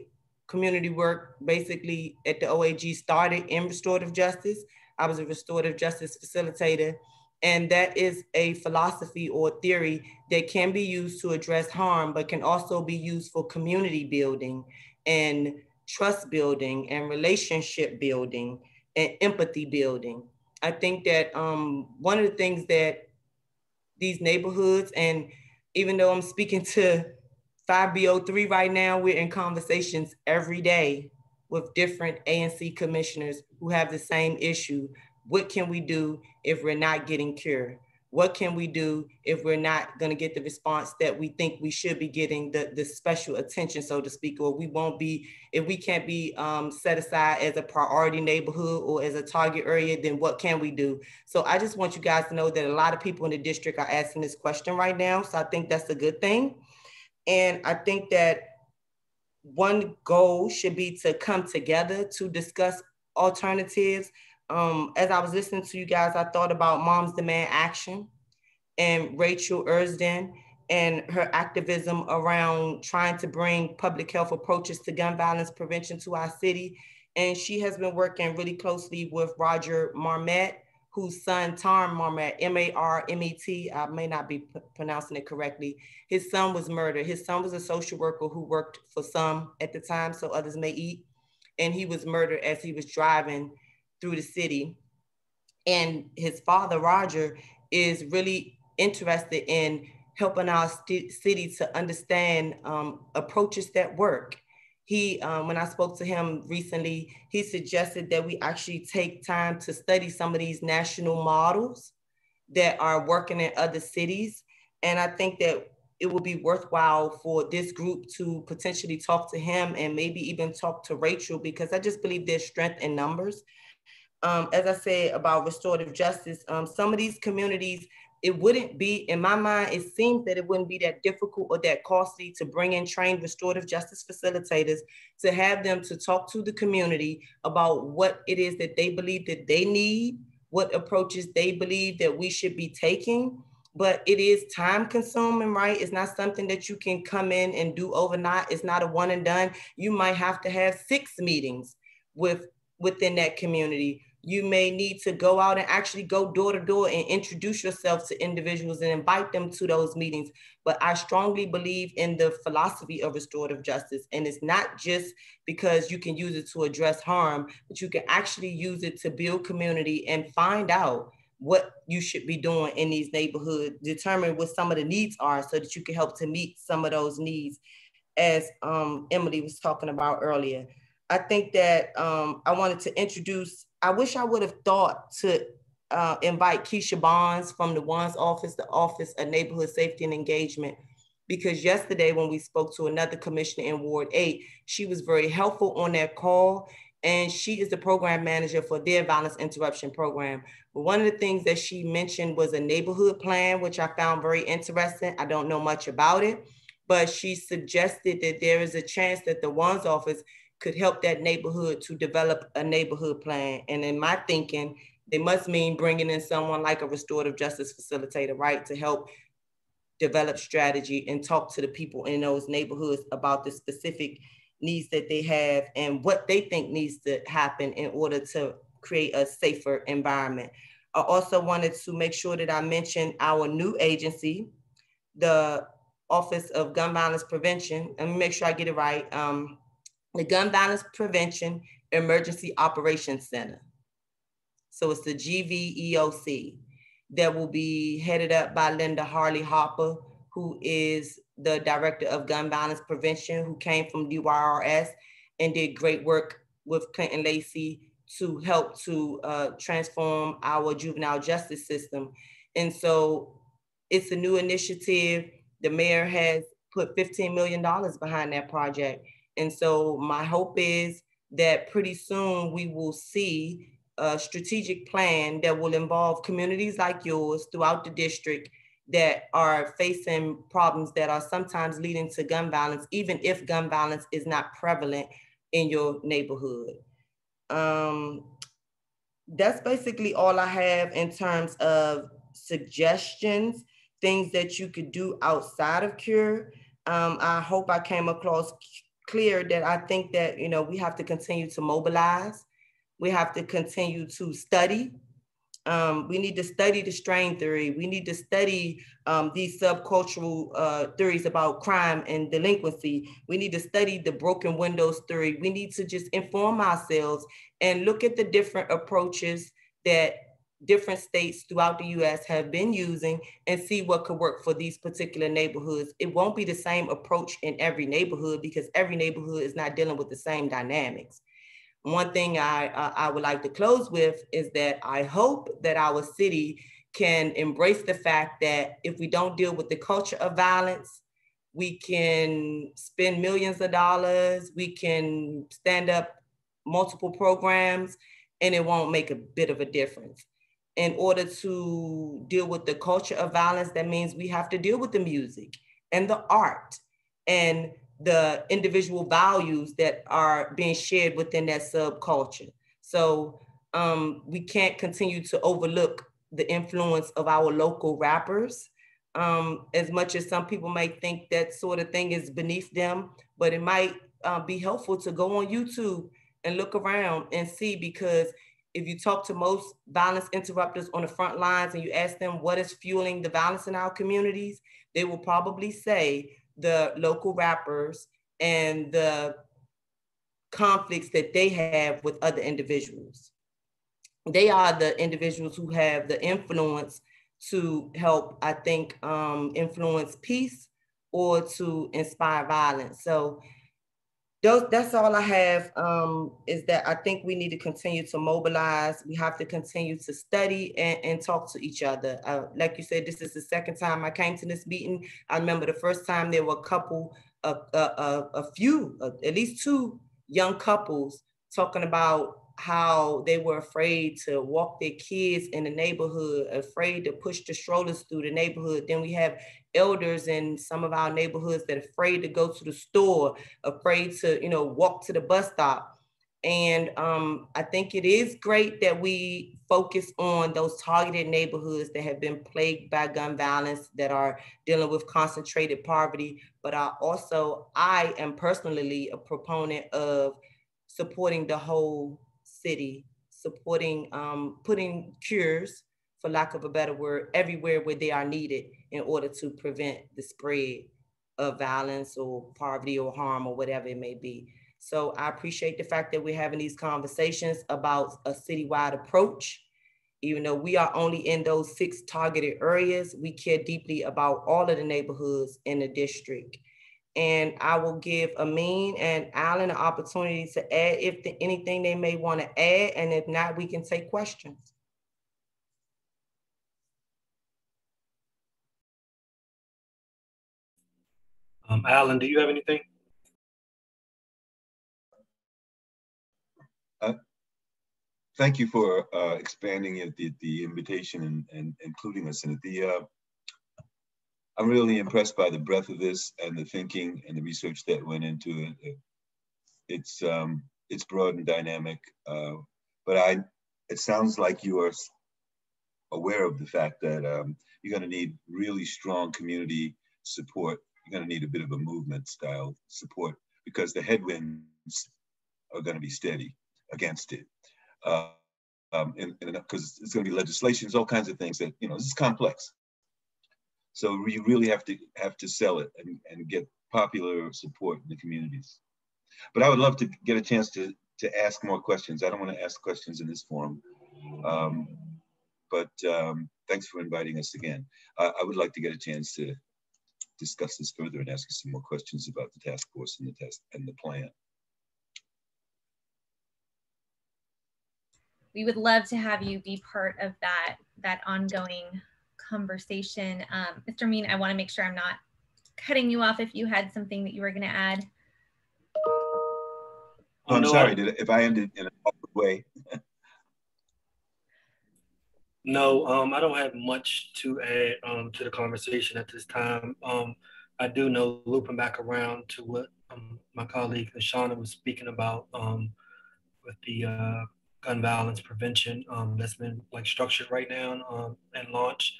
[SPEAKER 4] community work basically at the OAG started in restorative justice. I was a restorative justice facilitator. And that is a philosophy or theory that can be used to address harm, but can also be used for community building and trust building and relationship building and empathy building. I think that um, one of the things that these neighborhoods, and even though I'm speaking to 5B03 right now, we're in conversations every day with different ANC commissioners who have the same issue. What can we do if we're not getting cured? What can we do if we're not going to get the response that we think we should be getting the, the special attention so to speak or we won't be if we can't be um, set aside as a priority neighborhood or as a target area then what can we do? So i just want you guys to know that a lot of people in the district are asking this question right now so i think that's a good thing. And i think that one goal should be to come together to discuss alternatives um, as I was listening to you guys, I thought about Moms Demand Action and Rachel Ersden and her activism around trying to bring public health approaches to gun violence prevention to our city. And she has been working really closely with Roger Marmet, whose son, Tom Marmet, M-A-R-M-E-T, I may not be pronouncing it correctly. His son was murdered. His son was a social worker who worked for some at the time, so others may eat. And he was murdered as he was driving through the city. And his father, Roger, is really interested in helping our st- city to understand um, approaches that work. He, um, when I spoke to him recently, he suggested that we actually take time to study some of these national models that are working in other cities. And I think that it would be worthwhile for this group to potentially talk to him and maybe even talk to Rachel because I just believe there's strength in numbers um, as I said about restorative justice, um, some of these communities, it wouldn't be, in my mind, it seems that it wouldn't be that difficult or that costly to bring in trained restorative justice facilitators to have them to talk to the community about what it is that they believe that they need, what approaches they believe that we should be taking. But it is time consuming, right? It's not something that you can come in and do overnight. It's not a one and done. You might have to have six meetings with within that community you may need to go out and actually go door to door and introduce yourself to individuals and invite them to those meetings. But I strongly believe in the philosophy of restorative justice. And it's not just because you can use it to address harm, but you can actually use it to build community and find out what you should be doing in these neighborhoods, determine what some of the needs are so that you can help to meet some of those needs as um, Emily was talking about earlier. I think that um, I wanted to introduce, I wish I would have thought to uh, invite Keisha Bonds from the WANS office, the Office of Neighborhood Safety and Engagement, because yesterday when we spoke to another commissioner in Ward 8, she was very helpful on that call and she is the program manager for their violence interruption program. But one of the things that she mentioned was a neighborhood plan, which I found very interesting. I don't know much about it, but she suggested that there is a chance that the WANS office could help that neighborhood to develop a neighborhood plan. And in my thinking, they must mean bringing in someone like a restorative justice facilitator, right, to help develop strategy and talk to the people in those neighborhoods about the specific needs that they have and what they think needs to happen in order to create a safer environment. I also wanted to make sure that I mentioned our new agency, the Office of Gun Violence Prevention. Let me make sure I get it right. Um, the Gun Violence Prevention Emergency Operations Center. So it's the GVEOC that will be headed up by Linda Harllee Harper, who is the director of gun violence prevention, who came from DYRS and did great work with Clinton Lacey to help to uh, transform our juvenile justice system. And so it's a new initiative. The mayor has put $15 million behind that project. And so my hope is that pretty soon we will see a strategic plan that will involve communities like yours throughout the district that are facing problems that are sometimes leading to gun violence, even if gun violence is not prevalent in your neighborhood. Um, that's basically all I have in terms of suggestions, things that you could do outside of CURE. Um, I hope I came across clear that I think that, you know, we have to continue to mobilize. We have to continue to study um, we need to study the strain theory. We need to study um, these subcultural uh, theories about crime and delinquency. We need to study the broken windows theory. We need to just inform ourselves and look at the different approaches that different states throughout the US have been using and see what could work for these particular neighborhoods. It won't be the same approach in every neighborhood because every neighborhood is not dealing with the same dynamics. One thing I, uh, I would like to close with is that I hope that our city can embrace the fact that if we don't deal with the culture of violence, we can spend millions of dollars, we can stand up multiple programs, and it won't make a bit of a difference. In order to deal with the culture of violence, that means we have to deal with the music and the art and the individual values that are being shared within that subculture. So um, we can't continue to overlook the influence of our local rappers. Um, as much as some people might think that sort of thing is beneath them, but it might uh, be helpful to go on YouTube and look around and see because if you talk to most violence interrupters on the front lines and you ask them what is fueling the violence in our communities, they will probably say the local rappers and the conflicts that they have with other individuals. They are the individuals who have the influence to help, I think, um, influence peace or to inspire violence. So those, that's all I have um, is that I think we need to continue to mobilize. We have to continue to study and, and talk to each other. Uh, like you said, this is the second time I came to this meeting. I remember the first time there were a couple, a, a, a few, at least two young couples talking about how they were afraid to walk their kids in the neighborhood, afraid to push the strollers through the neighborhood. Then we have elders in some of our neighborhoods that are afraid to go to the store, afraid to, you know, walk to the bus stop. And um, I think it is great that we focus on those targeted neighborhoods that have been plagued by gun violence, that are dealing with concentrated poverty. But I also, I am personally a proponent of supporting the whole city supporting, um, putting cures, for lack of a better word, everywhere where they are needed in order to prevent the spread of violence or poverty or harm or whatever it may be. So I appreciate the fact that we're having these conversations about a citywide approach. Even though we are only in those six targeted areas, we care deeply about all of the neighborhoods in the district. and I will give Amin and Alan an opportunity to add if the, anything they may want to add, and if not, we can take questions.
[SPEAKER 5] Um, Alan, do you have anything?
[SPEAKER 6] Uh, thank you for uh, expanding it, the, the invitation and, and including us in it. The, uh, I'm really impressed by the breadth of this and the thinking and the research that went into it. It's um, it's broad and dynamic, uh, but I it sounds like you are aware of the fact that um, you're going to need really strong community support. You're going to need a bit of a movement style support because the headwinds are going to be steady against it. Uh, um, and because it's going to be legislations, all kinds of things that you know this is complex. So we really have to have to sell it and, and get popular support in the communities. But I would love to get a chance to, to ask more questions. I don't want to ask questions in this forum. Um, but um, thanks for inviting us again. I, I would like to get a chance to discuss this further and ask you some more questions about the task force and the test and the plan.
[SPEAKER 1] We would love to have you be part of that, that ongoing conversation. Um, Mr. Amin, I want to make sure I'm not cutting you off if you had something that you were going to add.
[SPEAKER 6] Oh, I'm no, sorry. Did, if I ended in an awkward way. <laughs>
[SPEAKER 5] no, um, I don't have much to add um, to the conversation at this time. Um, I do know, looping back around to what um, my colleague Shauna was speaking about um, with the uh, gun violence prevention um, that's been like structured right now and launched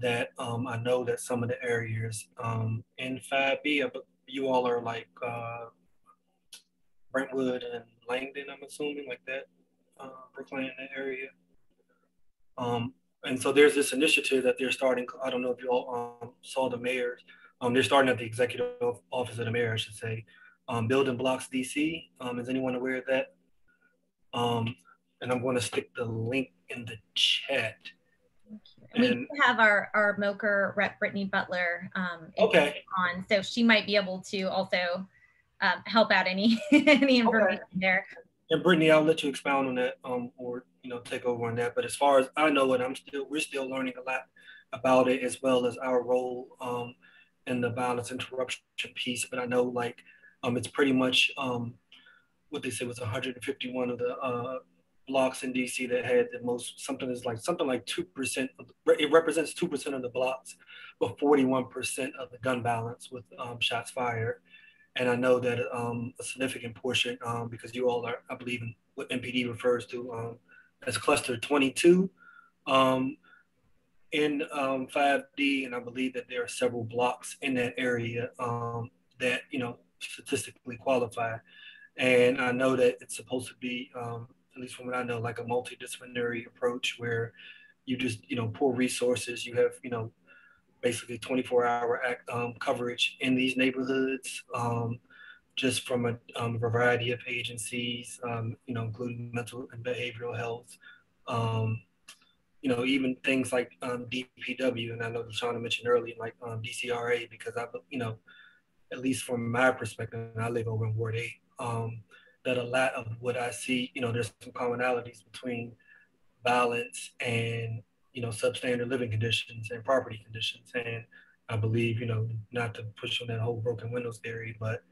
[SPEAKER 5] that I know that some of the areas in 5B, you all are like uh, Brentwood and Langdon, I'm assuming, like that, uh, Brookland, that area. Um, and so there's this initiative that they're starting. I don't know if you all um, saw the mayors. Um, they're starting at the executive office of the mayor, I should say. Um, Building Blocks DC. Um, is anyone aware of that? Um, and I'm going to stick the link in the chat.
[SPEAKER 1] And, we have our our MOCR rep Brittany Butler um,
[SPEAKER 5] okay.
[SPEAKER 1] on, so she might be able to also um, help out any <laughs> any information okay. there.
[SPEAKER 5] And Brittany, I'll let you expound on that, um, or you know, take over on that. But as far as I know it, I'm still we're still learning a lot about it, as well as our role um, in the violence interruption piece. But I know like um, it's pretty much um, what they said was 151 of the uh, blocks in DC that had the most something is like something like two percent. It represents two percent of the blocks, but forty-one percent of the gun violence with um, shots fired. And I know that um, a significant portion, um, because you all are, I believe, in what MPD refers to um, as cluster 22 um, in 5D, um, and I believe that there are several blocks in that area that you know statistically qualify. And I know that it's supposed to be um, at least from what I know, like a multidisciplinary approach where you just, you know, pour resources. You have, you know, basically 24 hour um, coverage in these neighborhoods, um, just from a um, variety of agencies, um, you know, including mental and behavioral health. Um, you know, even things like um, DPW, and I know that Shauna mentioned earlier, like DCRA, because I, you know, at least from my perspective, and I live over in Ward 8 that a lot of what I see, you know, there's some commonalities between violence and, you know, substandard living conditions and property conditions. And I believe, you know, not to push on that whole broken windows theory, but,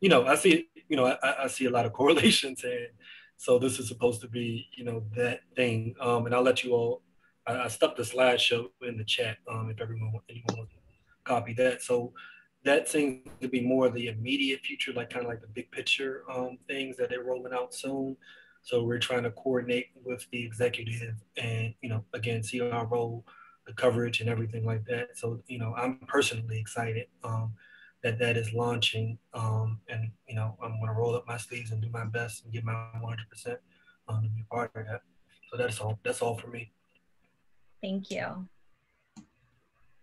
[SPEAKER 5] you know, I see, you know, I, I see a lot of <laughs> correlations. And so this is supposed to be, you know, that thing. Um, and I'll let you all, I, I stuck the slideshow in the chat um, if everyone, anyone wants to copy that. So that seems to be more the immediate future, like kind of like the big picture um, things that they're rolling out soon. So we're trying to coordinate with the executive and, you know, again, see our role, the coverage and everything like that. So, you know, I'm personally excited um, that that is launching. Um, and, you know, I'm going to roll up my sleeves and do my best and give my 100% um, to be part of that. So that's all, that's all for me.
[SPEAKER 1] Thank you.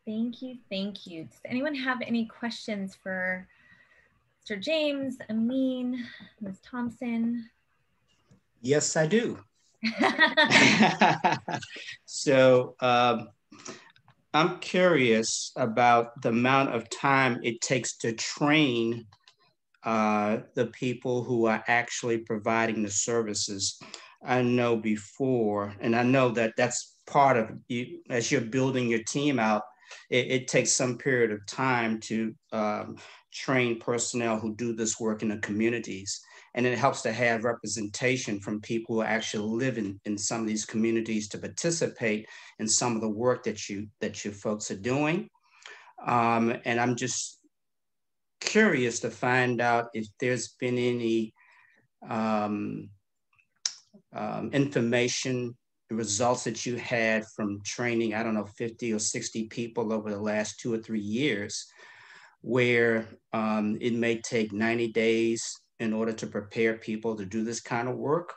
[SPEAKER 1] Thank you. Thank you. Does anyone have any questions for Mr. James, Amin, Ms. Thompson?
[SPEAKER 3] Yes, I do. <laughs> <laughs> so um, I'm curious about the amount of time it takes to train uh, the people who are actually providing the services. I know before, and I know that that's part of you as you're building your team out. It, it takes some period of time to um, train personnel who do this work in the communities. And it helps to have representation from people who actually live in, in some of these communities to participate in some of the work that you that you folks are doing. Um, and I'm just curious to find out if there's been any um, um, information, results that you had from training, I don't know, 50 or 60 people over the last two or three years, where um, it may take 90 days in order to prepare people to do this kind of work?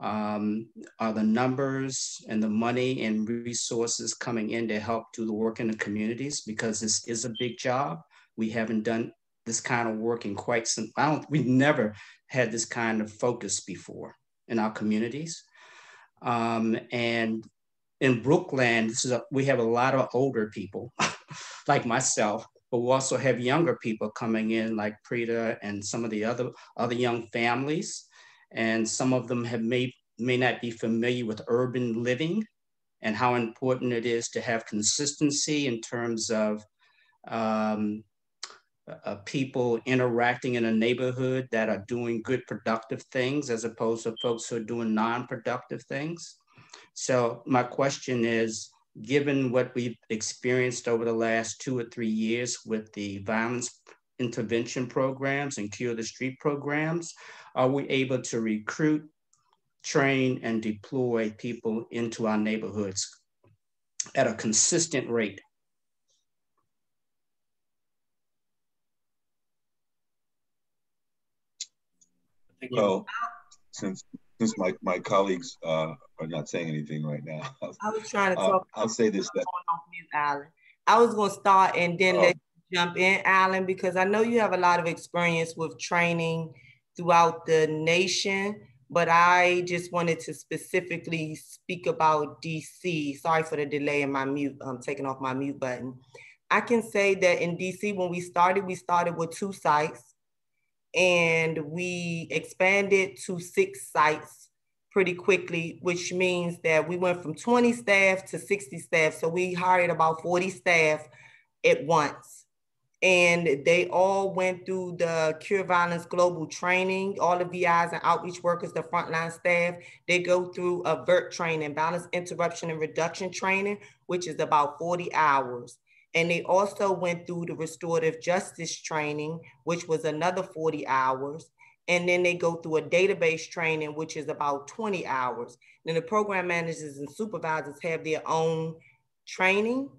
[SPEAKER 3] Um, are the numbers and the money and resources coming in to help do the work in the communities? Because this is a big job. We haven't done this kind of work in quite some, I don't, we've never had this kind of focus before in our communities. Um, and in Brookland, a, we have a lot of older people <laughs> like myself but we also have younger people coming in like Prita and some of the other, other young families. And some of them have may, may not be familiar with urban living and how important it is to have consistency in terms of um, uh, people interacting in a neighborhood that are doing good productive things as opposed to folks who are doing non-productive things. So my question is, given what we've experienced over the last two or three years with the violence intervention programs and Cure the Street programs, are we able to recruit, train, and deploy people into our neighborhoods at a consistent rate?
[SPEAKER 6] Well, since since my, my colleagues uh, are not saying anything right now. <laughs>
[SPEAKER 4] I was trying to talk.
[SPEAKER 6] Uh, I'll say this. That,
[SPEAKER 4] mute, Alan. I was going to start and then oh. let you jump in, Alan, because I know you have a lot of experience with training throughout the nation, but I just wanted to specifically speak about DC. Sorry for the delay in my mute, I'm um, taking off my mute button. I can say that in DC, when we started, we started with two sites and we expanded to six sites pretty quickly, which means that we went from 20 staff to 60 staff. So we hired about 40 staff at once. And they all went through the Cure Violence Global training. All the VIs and outreach workers, the frontline staff, they go through a VIRT training, violence interruption and reduction training, which is about 40 hours. And they also went through the restorative justice training, which was another 40 hours. And then they go through a database training, which is about 20 hours. Then the program managers and supervisors have their own training,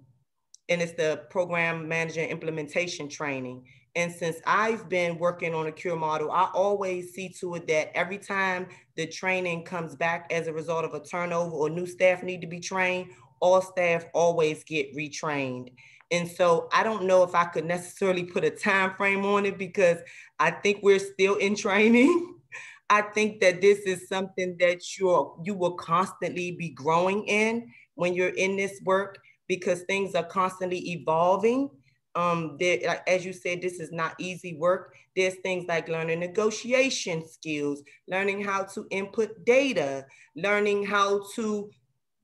[SPEAKER 4] and it's the program manager implementation training. And since I've been working on a cure model, I always see to it that every time the training comes back as a result of a turnover or new staff need to be trained, all staff always get retrained. And so I don't know if I could necessarily put a time frame on it because I think we're still in training. <laughs> I think that this is something that you're you will constantly be growing in when you're in this work because things are constantly evolving. Um, there, like, as you said, this is not easy work. There's things like learning negotiation skills, learning how to input data, learning how to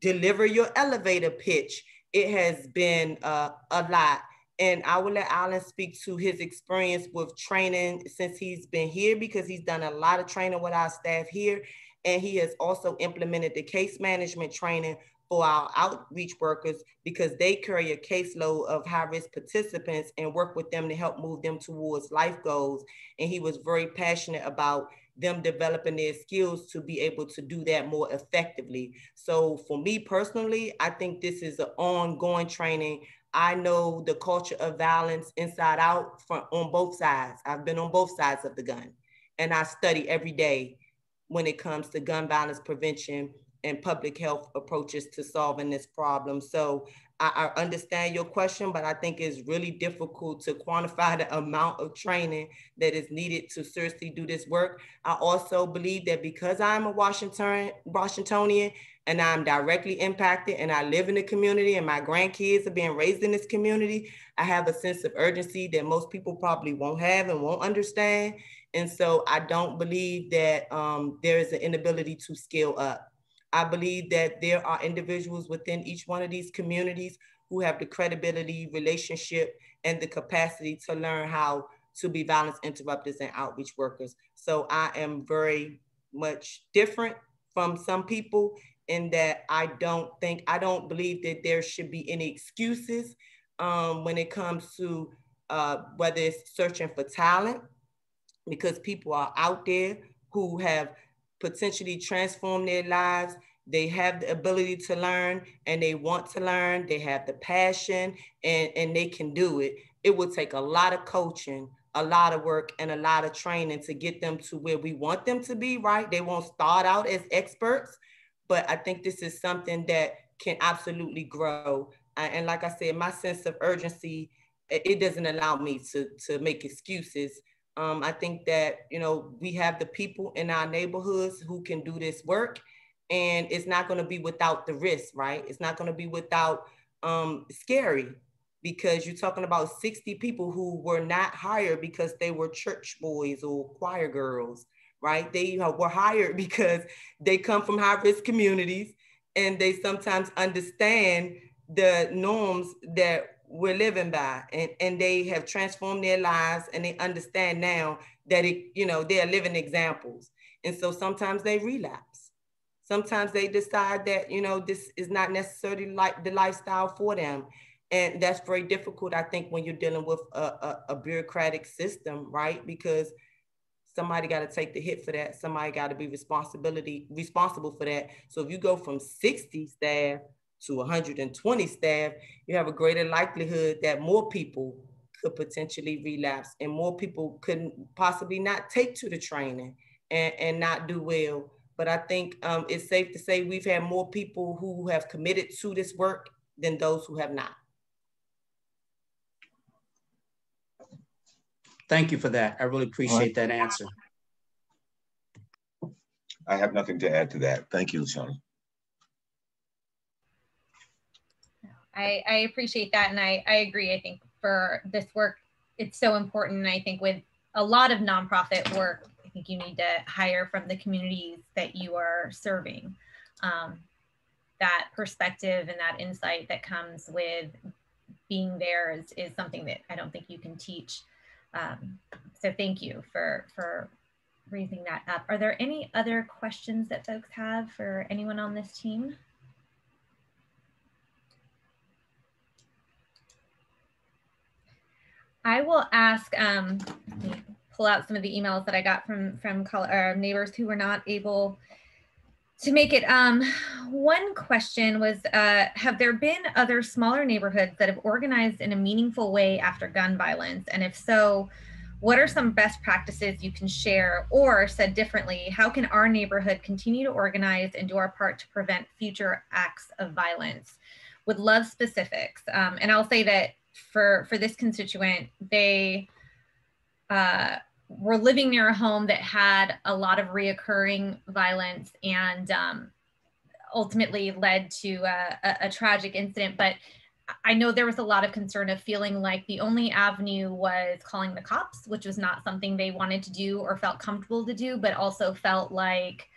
[SPEAKER 4] deliver your elevator pitch it has been uh, a lot. And I will let Alan speak to his experience with training since he's been here because he's done a lot of training with our staff here. And he has also implemented the case management training for our outreach workers because they carry a caseload of high risk participants and work with them to help move them towards life goals. And he was very passionate about them developing their skills to be able to do that more effectively. So for me personally, I think this is an ongoing training. I know the culture of violence inside out from on both sides. I've been on both sides of the gun and I study every day when it comes to gun violence prevention and public health approaches to solving this problem. So I, I, understand your question, but I think it's really difficult to quantify the amount of training that is needed to seriously do this work. I also believe that because I'm a Washington Washingtonian, and I'm directly impacted and I live in the community and my grandkids are being raised in this community, I have a sense of urgency that most people probably won't have and won't understand. And so I don't believe that um, there is an inability to scale up. I believe that there are individuals within each one of these communities who have the credibility, relationship, and the capacity to learn how to be violence interrupters and outreach workers. So I am very much different from some people in that I don't think, I don't believe that there should be any excuses um, when it comes to uh, whether it's searching for talent, because people are out there who have potentially transform their lives. They have the ability to learn and they want to learn. They have the passion and, and they can do it. It will take a lot of coaching, a lot of work, and a lot of training to get them to where we want them to be, right? They won't start out as experts, but I think this is something that can absolutely grow. And like I said, my sense of urgency, it doesn't allow me to, to make excuses. Um, I think that, you know, we have the people in our neighborhoods who can do this work and it's not going to be without the risk, right? It's not going to be without um, scary because you're talking about 60 people who were not hired because they were church boys or choir girls right? They were hired <laughs> because they come from high risk communities and they sometimes understand the norms that we're living by and, and they have transformed their lives and they understand now that it, you know, they're living examples. And so sometimes they relapse. Sometimes they decide that, you know, this is not necessarily like the lifestyle for them. And that's very difficult, I think, when you're dealing with a, a, a bureaucratic system, right? Because somebody got to take the hit for that. Somebody got to be responsibility responsible for that. So if you go from 60 staff to 120 staff, you have a greater likelihood that more people could potentially relapse and more people couldn't possibly not take to the training and, and not do well. But I think um, it's safe to say we've had more people who have committed to this work than those who have not.
[SPEAKER 3] Thank you for that. I really appreciate right. that answer.
[SPEAKER 6] I have nothing to add to that. Thank you, Lashonia.
[SPEAKER 1] I, I appreciate that. And I, I agree. I think for this work, it's so important. And I think with a lot of nonprofit work, I think you need to hire from the communities that you are serving. Um, that perspective and that insight that comes with being there is, is something that I don't think you can teach um, so thank you for, for raising that up. Are there any other questions that folks have for anyone on this team? I will ask, um, pull out some of the emails that I got from, from uh, neighbors who were not able to make it. Um, one question was, uh, have there been other smaller neighborhoods that have organized in a meaningful way after gun violence? And if so, what are some best practices you can share? Or said differently, how can our neighborhood continue to organize and do our part to prevent future acts of violence? Would love specifics. Um, and I'll say that for, for this constituent, they, uh, were living near a home that had a lot of reoccurring violence and um, ultimately led to a, a, a, tragic incident. But I know there was a lot of concern of feeling like the only avenue was calling the cops, which was not something they wanted to do or felt comfortable to do, but also felt like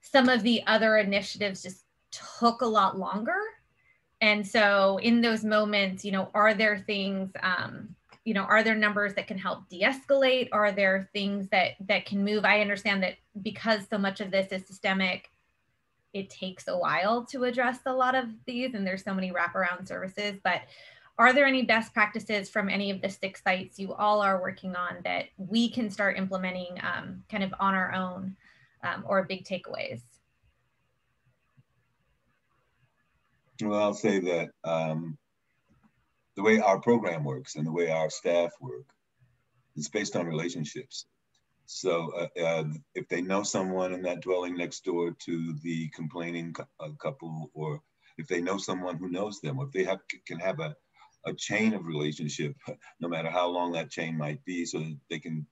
[SPEAKER 1] some of the other initiatives just took a lot longer. And so, in those moments, you know, are there things um, you know are there numbers that can help de-escalate? Are there things that that can move? I understand that because so much of this is systemic it takes a while to address a lot of these and there's so many wraparound services but are there any best practices from any of the six sites you all are working on that we can start implementing um, kind of on our own um, or big takeaways
[SPEAKER 6] well i'll say that um, the way our program works and the way our staff work is based on relationships. So uh, uh, if they know someone in that dwelling next door to the complaining uh, couple, or if they know someone who knows them, or if they have can have a, a chain of relationship, <laughs> no matter how long that chain might be, so that they can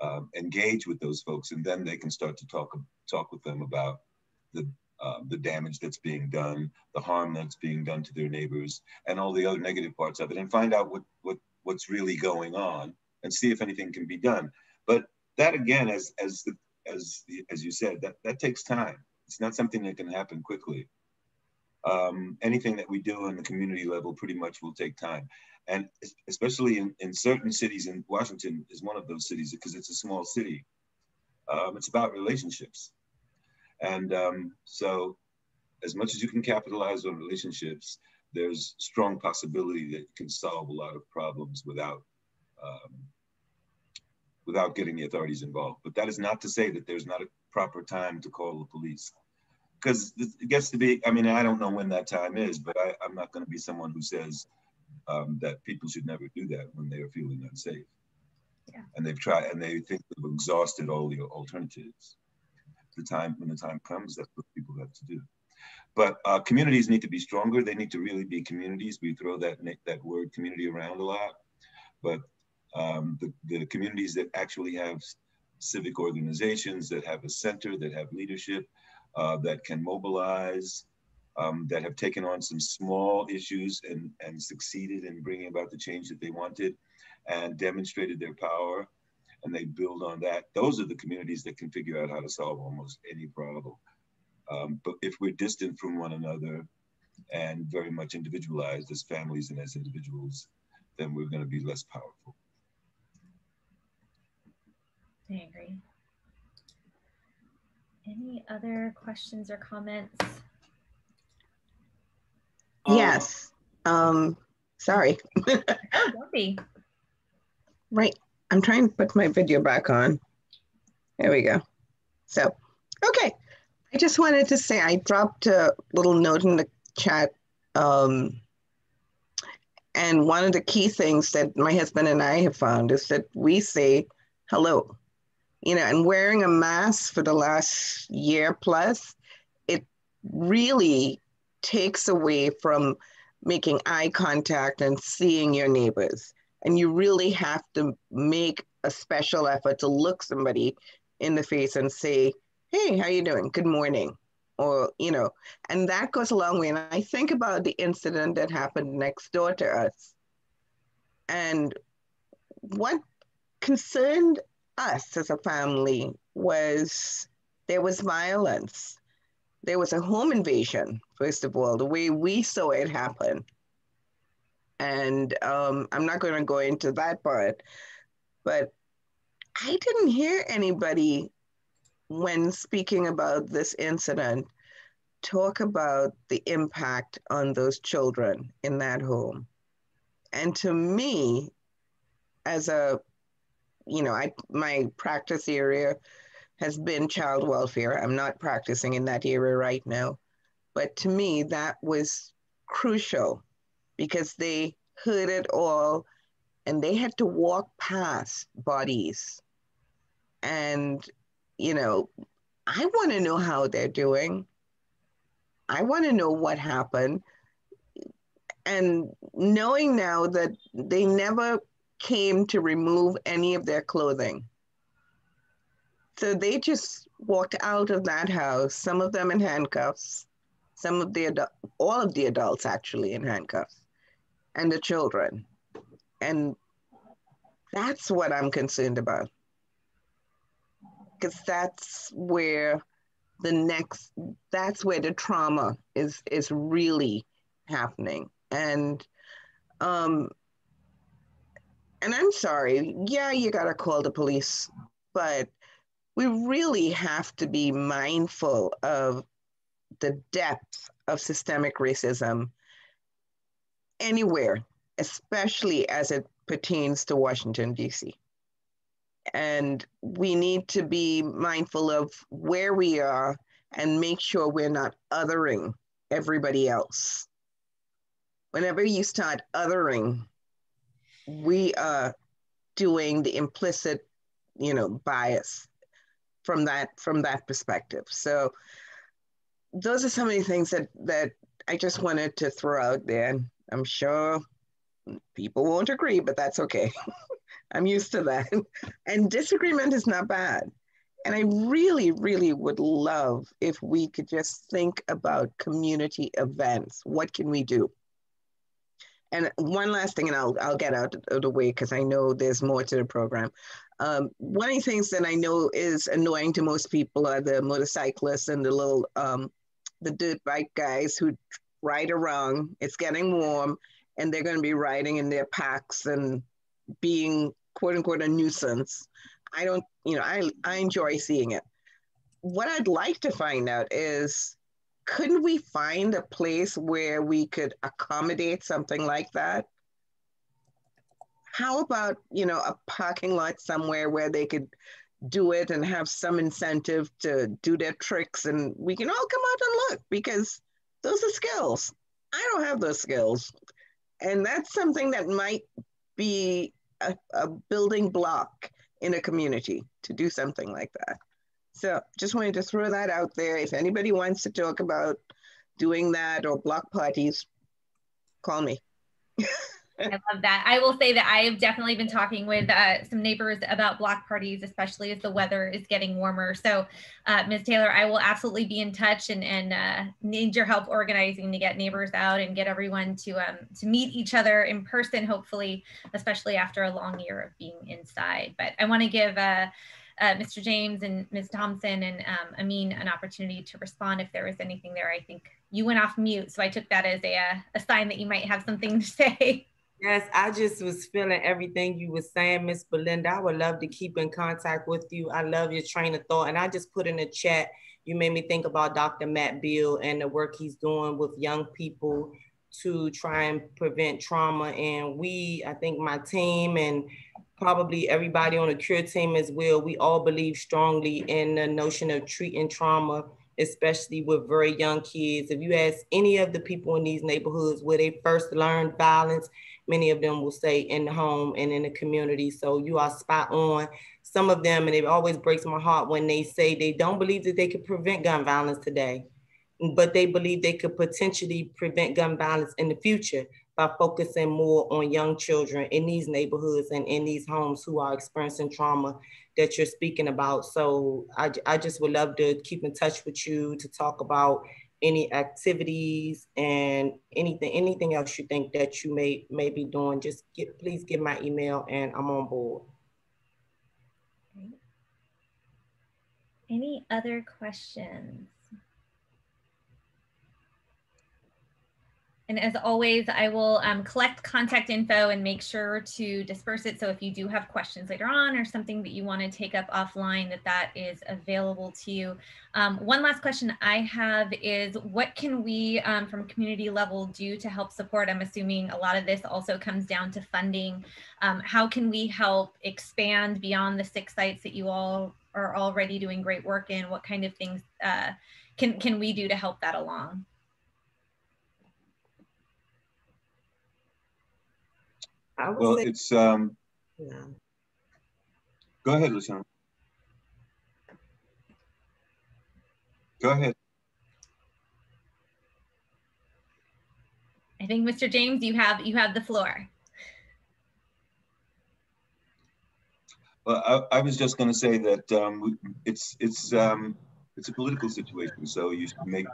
[SPEAKER 6] uh, engage with those folks, and then they can start to talk talk with them about the uh, the damage that's being done, the harm that's being done to their neighbors, and all the other negative parts of it, and find out what, what, what's really going on and see if anything can be done. But that again, as, as, the, as, as you said, that, that takes time. It's not something that can happen quickly. Um, anything that we do on the community level pretty much will take time. And especially in, in certain cities, and Washington is one of those cities because it's a small city. Um, it's about relationships. And um, so as much as you can capitalize on relationships, there's strong possibility that you can solve a lot of problems without um, without getting the authorities involved. But that is not to say that there's not a proper time to call the police. Because it gets to be, I mean, I don't know when that time is, but I, am not going to be someone who says um, that people should never do that when they are feeling unsafe. Yeah. And they've tried, and they think they've exhausted all the alternatives the time when the time comes, that's what people have to do. But uh, communities need to be stronger. They need to really be communities. We throw that that word community around a lot, but um, the, the communities that actually have civic organizations, that have a center, that have leadership, uh, that can mobilize, um, that have taken on some small issues and, and succeeded in bringing about the change that they wanted and demonstrated their power and they build on that. Those are the communities that can figure out how to solve almost any problem. Um, but if we're distant from one another and very much individualized as families and as individuals, then we're going to be less powerful.
[SPEAKER 1] I agree. Any other questions or comments?
[SPEAKER 7] Yes. Um, sorry.
[SPEAKER 1] oh.
[SPEAKER 7] Right. I'm trying to put my video back on. There we go. So, okay. I just wanted to say I dropped a little note in the chat. Um, and one of the key things that my husband and I have found is that we say hello. You know, and wearing a mask for the last year plus, it really takes away from making eye contact and seeing your neighbors and you really have to make a special effort to look somebody in the face and say hey how you doing? Good morning. Or you know and that goes a long way. And i think about the incident that happened next door to us. And what concerned us as a family was there was violence. There was a home invasion first of all the way we saw it happen and um, I'm not going to go into that part, but I didn't hear anybody when speaking about this incident talk about the impact on those children in that home. And to me, as a, you know, I my practice area has been child welfare. I'm not practicing in that area right now. But to me, that was crucial because they heard it all and they had to walk past bodies. And, you know, I want to know how they're doing. I want to know what happened. And knowing now that they never came to remove any of their clothing. So they just walked out of that house, some of them in handcuffs, some of the, all of the adults actually in handcuffs and the children. And that's what I'm concerned about. Because that's where the next, that's where the trauma is, is really happening. And, um, and I'm sorry, yeah, you got to call the police, but we really have to be mindful of the depth of systemic racism anywhere, especially as it pertains to Washington, D.C. And we need to be mindful of where we are and make sure we're not othering everybody else. Whenever you start othering, we are doing the implicit, you know, bias from that from that perspective. So those are some of the things that that I just wanted to throw out there. I'm sure people won't agree, but that's okay. <laughs> I'm used to that. <laughs> And disagreement is not bad. And I really, really would love if we could just think about community events. What can we do? And one last thing, and I'll, I'll get out of the way because I know there's more to the program. Um, one of the things that I know is annoying to most people are the motorcyclists and the little, um, the dirt bike guys who ride wrong. It's getting warm and they're going to be riding in their packs and being quote unquote a nuisance. I don't, you know, I, I enjoy seeing it. What I'd like to find out is couldn't we find a place where we could accommodate something like that? How about, you know, a parking lot somewhere where they could do it and have some incentive to do their tricks and we can all come out and look because those are skills. I don't have those skills. And that's something that might be a, a building block in a community to do something like that. So just wanted to throw that out there. If anybody wants to talk about doing that or block parties, call me. <laughs>
[SPEAKER 1] I love that. I will say that I have definitely been talking with uh, some neighbors about block parties, especially as the weather is getting warmer. So, uh, Ms. Taylor, I will absolutely be in touch and, and uh, need your help organizing to get neighbors out and get everyone to um, to meet each other in person, hopefully, especially after a long year of being inside. But I want to give uh, uh, Mr. James and Ms. Thompson and um, Amin an opportunity to respond if there was anything there. I think you went off mute, so I took that as a, uh, a sign that you might have something to <laughs> say.
[SPEAKER 4] Yes, I just was feeling everything you were saying, Miss Belinda. I would love to keep in contact with you. I love your train of thought. And I just put in the chat, you made me think about Dr. Matt Beal and the work he's doing with young people to try and prevent trauma. And we, I think my team and probably everybody on the cure team as well, we all believe strongly in the notion of treating trauma, especially with very young kids. If you ask any of the people in these neighborhoods where they first learned violence, Many of them will stay in the home and in the community. So you are spot on. Some of them, and it always breaks my heart when they say they don't believe that they could prevent gun violence today, but they believe they could potentially prevent gun violence in the future by focusing more on young children in these neighborhoods and in these homes who are experiencing trauma that you're speaking about. So I, I just would love to keep in touch with you to talk about any activities and anything anything else you think that you may may be doing just get please give my email and i'm on board.
[SPEAKER 1] Any other questions And as always, I will um, collect contact info and make sure to disperse it. So if you do have questions later on or something that you want to take up offline, that that is available to you. Um, one last question I have is what can we um, from community level do to help support? I'm assuming a lot of this also comes down to funding. Um, how can we help expand beyond the six sites that you all are already doing great work in? What kind of things uh, can, can we do to help that along?
[SPEAKER 6] Well, say, it's um. Yeah. Go ahead, Lashonia. Go ahead.
[SPEAKER 1] I think, Mr. James, you have you have the floor.
[SPEAKER 6] Well, I, I was just going to say that um, it's it's um, it's a political situation, so you should make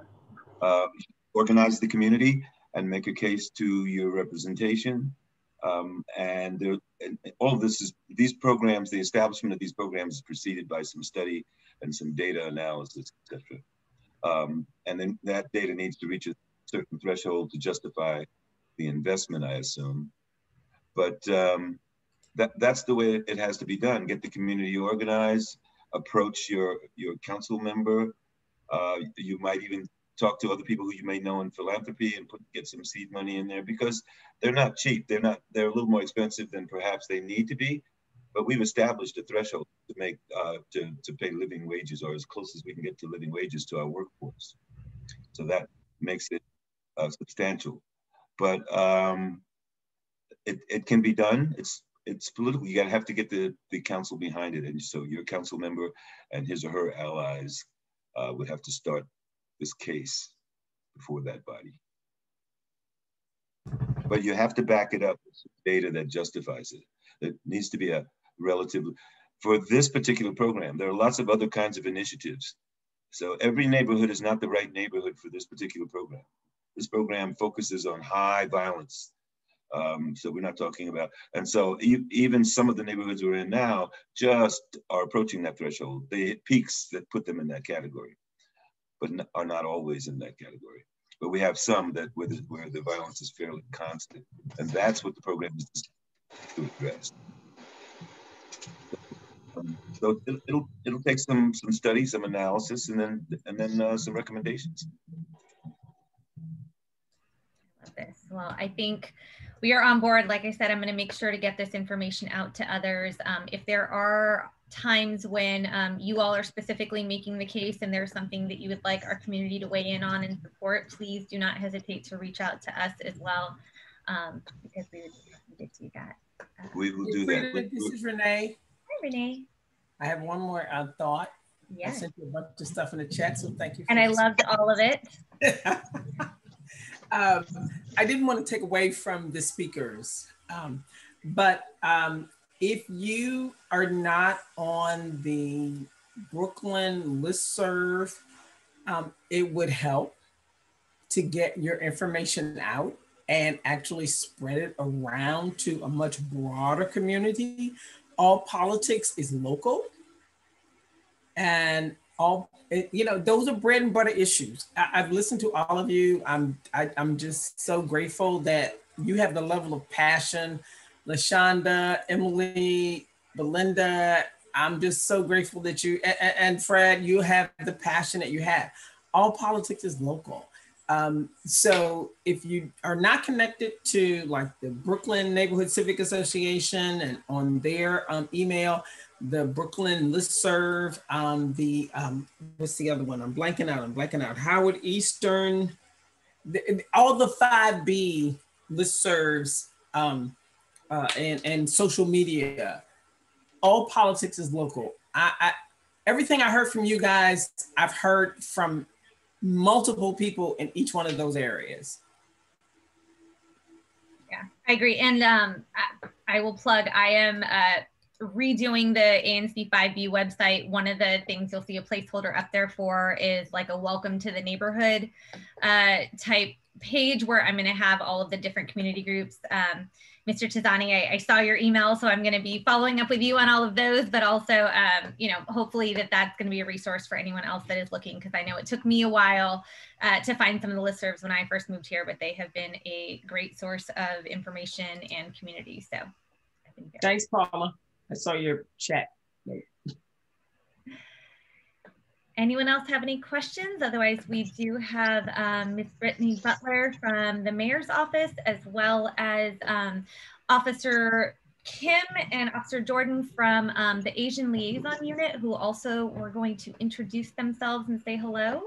[SPEAKER 6] uh, organize the community and make a case to your representation um, and, there, and all of this is, these programs, the establishment of these programs is preceded by some study and some data analysis, etc. Um, and then that data needs to reach a certain threshold to justify the investment, I assume. But um, that, that's the way it has to be done. Get the community organized, approach your, your council member. Uh, you might even talk to other people who you may know in philanthropy and put get some seed money in there because they're not cheap. They're not. They're a little more expensive than perhaps they need to be. But we've established a threshold to make uh, to to pay living wages or as close as we can get to living wages to our workforce. So that makes it uh, substantial. But um, it it can be done. It's it's political. You gotta have to get the the council behind it, and so your council member and his or her allies uh, would have to start this case before that body. But you have to back it up with data that justifies it. It needs to be a relative. for this particular program. There are lots of other kinds of initiatives. So every neighborhood is not the right neighborhood for this particular program. This program focuses on high violence. Um, so we're not talking about, and so e even some of the neighborhoods we're in now just are approaching that threshold. They hit peaks that put them in that category, but are not always in that category. But we have some that where the, where the violence is fairly constant, and that's what the program is to address. Um, so it'll, it'll, it'll take some some study, some analysis, and then and then uh, some recommendations.
[SPEAKER 1] Love this. Well, I think we are on board. Like I said, I'm going to make sure to get this information out to others. Um, if there are times when um, you all are specifically making the case and there's something that you would like our community to weigh in on and support, please do not hesitate to reach out to us as well um, because we would get to that.
[SPEAKER 6] Uh, we will do that.
[SPEAKER 8] This is Renee.
[SPEAKER 1] Hi, Renee.
[SPEAKER 8] I have one more uh, thought.
[SPEAKER 1] Yes.
[SPEAKER 8] I sent you a bunch of stuff in the chat, so thank you.
[SPEAKER 1] and I loved all of it. <laughs>
[SPEAKER 8] um, I didn't want to take away from the speakers, um, but um, if you are not on the Brookland listserv, um, it would help to get your information out and actually spread it around to a much broader community. All politics is local. And all, you know, those are bread and butter issues. I, have listened to all of you. I'm, I, am i am just so grateful that you have the level of passion. Lashonia, Emily, Belinda, I'm just so grateful that you, and, and Fred, you have the passion that you have. All politics is local. Um, so if you are not connected to like the Brookland Neighborhood Civic Association and on their um, email, the Brookland listserv, um, the um, what's the other one? I'm blanking out. I'm blanking out. Howard Eastern, the, all the five B listservs um, uh, and and social media. All politics is local. I, I everything I heard from you guys, I've heard from multiple people in each one of those areas.
[SPEAKER 1] Yeah, I agree. And um, I, I will plug, I am uh, redoing the ANC 5B website. One of the things you'll see a placeholder up there for is like a welcome to the neighborhood uh, type page where I'm going to have all of the different community groups. Um, Mr. Tizani, I, I, saw your email, so I'm going to be following up with you on all of those, but also, um, you know, hopefully that that's going to be a resource for anyone else that is looking, because I know it took me a while uh, to find some of the listservs when I first moved here, but they have been a great source of information and community. So
[SPEAKER 8] thanks, Paula. I saw your chat.
[SPEAKER 1] Anyone else have any questions? Otherwise, we do have um, Ms. Brittany Butler from the mayor's office, as well as um, Officer Kim and Officer Jordan from um, the Asian Liaison Unit, who also were going to introduce themselves and say hello.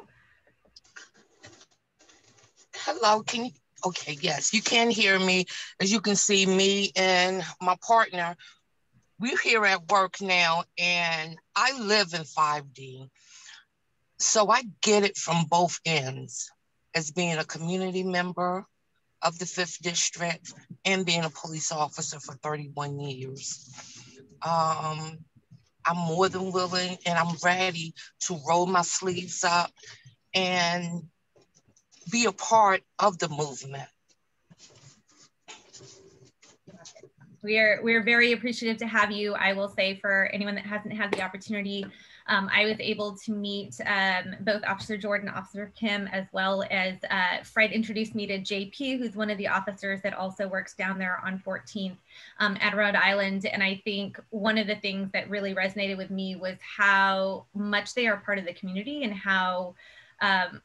[SPEAKER 9] Hello, can you, okay, yes, you can hear me. As you can see, me and my partner, we're here at work now, and I live in 5D. So I get it from both ends as being a community member of the fifth district and being a police officer for 31 years. Um, I'm more than willing and I'm ready to roll my sleeves up and be a part of the movement.
[SPEAKER 1] We are we're very appreciative to have you. I will say for anyone that hasn't had the opportunity um, I was able to meet um, both Officer Jordan, Officer Kim, as well as uh, Fred introduced me to JP, who's one of the officers that also works down there on 14th um, at Rhode Island. And I think one of the things that really resonated with me was how much they are part of the community and how um,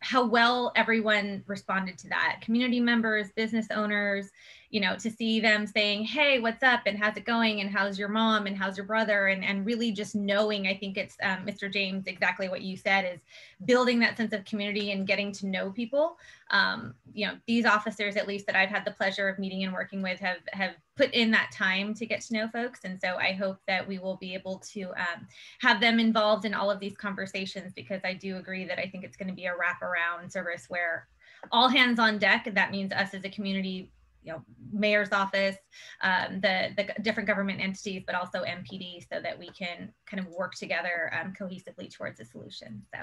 [SPEAKER 1] how well everyone responded to that community members business owners you know, to see them saying, hey, what's up and how's it going and how's your mom and how's your brother and, and really just knowing, I think it's um, Mr. James, exactly what you said is building that sense of community and getting to know people. Um, you know, these officers, at least that I've had the pleasure of meeting and working with have, have put in that time to get to know folks. And so I hope that we will be able to um, have them involved in all of these conversations because I do agree that I think it's going to be a wraparound service where all hands on deck. That means us as a community you know, mayor's office, um, the, the different government entities, but also MPD so that we can kind of work together um, cohesively towards a solution. So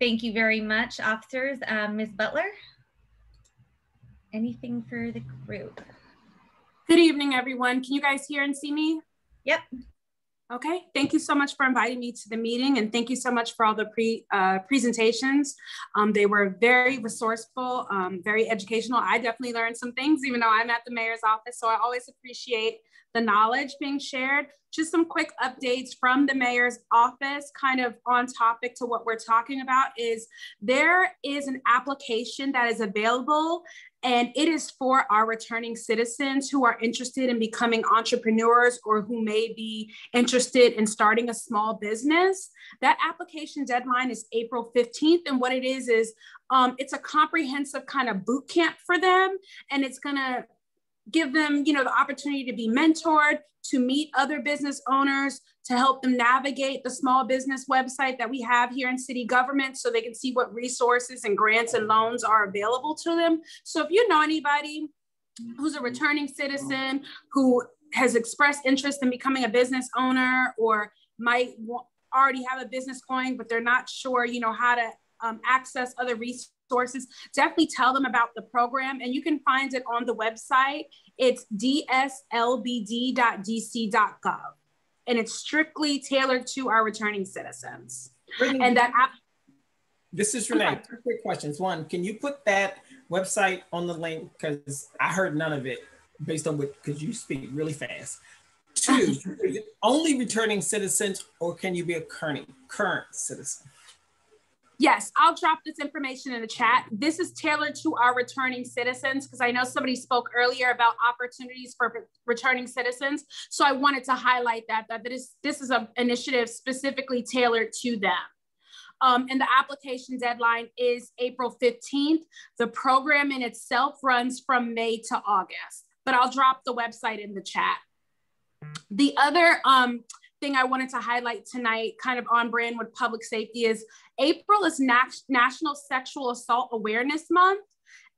[SPEAKER 1] thank you very much, officers. Um, Ms. Butler, anything for the group?
[SPEAKER 10] Good evening, everyone. Can you guys hear and see me?
[SPEAKER 1] Yep.
[SPEAKER 10] Okay, thank you so much for inviting me to the meeting and thank you so much for all the pre uh, presentations. Um, they were very resourceful, um, very educational. I definitely learned some things even though I'm at the mayor's office. So I always appreciate the knowledge being shared. Just some quick updates from the mayor's office, kind of on topic to what we're talking about is there is an application that is available and it is for our returning citizens who are interested in becoming entrepreneurs or who may be interested in starting a small business. That application deadline is April 15th. And what it is, is um, it's a comprehensive kind of boot camp for them. And it's going to give them, you know, the opportunity to be mentored, to meet other business owners, to help them navigate the small business website that we have here in city government so they can see what resources and grants and loans are available to them. So if you know anybody who's a returning citizen who has expressed interest in becoming a business owner or might already have a business going, but they're not sure, you know, how to um, access other resources sources, definitely tell them about the program. And you can find it on the website. It's dslbd.dc.gov. And it's strictly tailored to our returning citizens. Brittany, and that.
[SPEAKER 8] This is Renee. Two quick questions. One, can you put that website on the link? Because I heard none of it based on what, because you speak really fast. Two, <laughs> only returning citizens or can you be a current, current citizen?
[SPEAKER 10] Yes, I'll drop this information in the chat. This is tailored to our returning citizens because I know somebody spoke earlier about opportunities for returning citizens. So I wanted to highlight that, that this, this is an initiative specifically tailored to them. Um, and the application deadline is April 15th. The program in itself runs from May to August, but I'll drop the website in the chat. The other um, thing I wanted to highlight tonight, kind of on brand with public safety, is April is Nat- National Sexual Assault Awareness Month.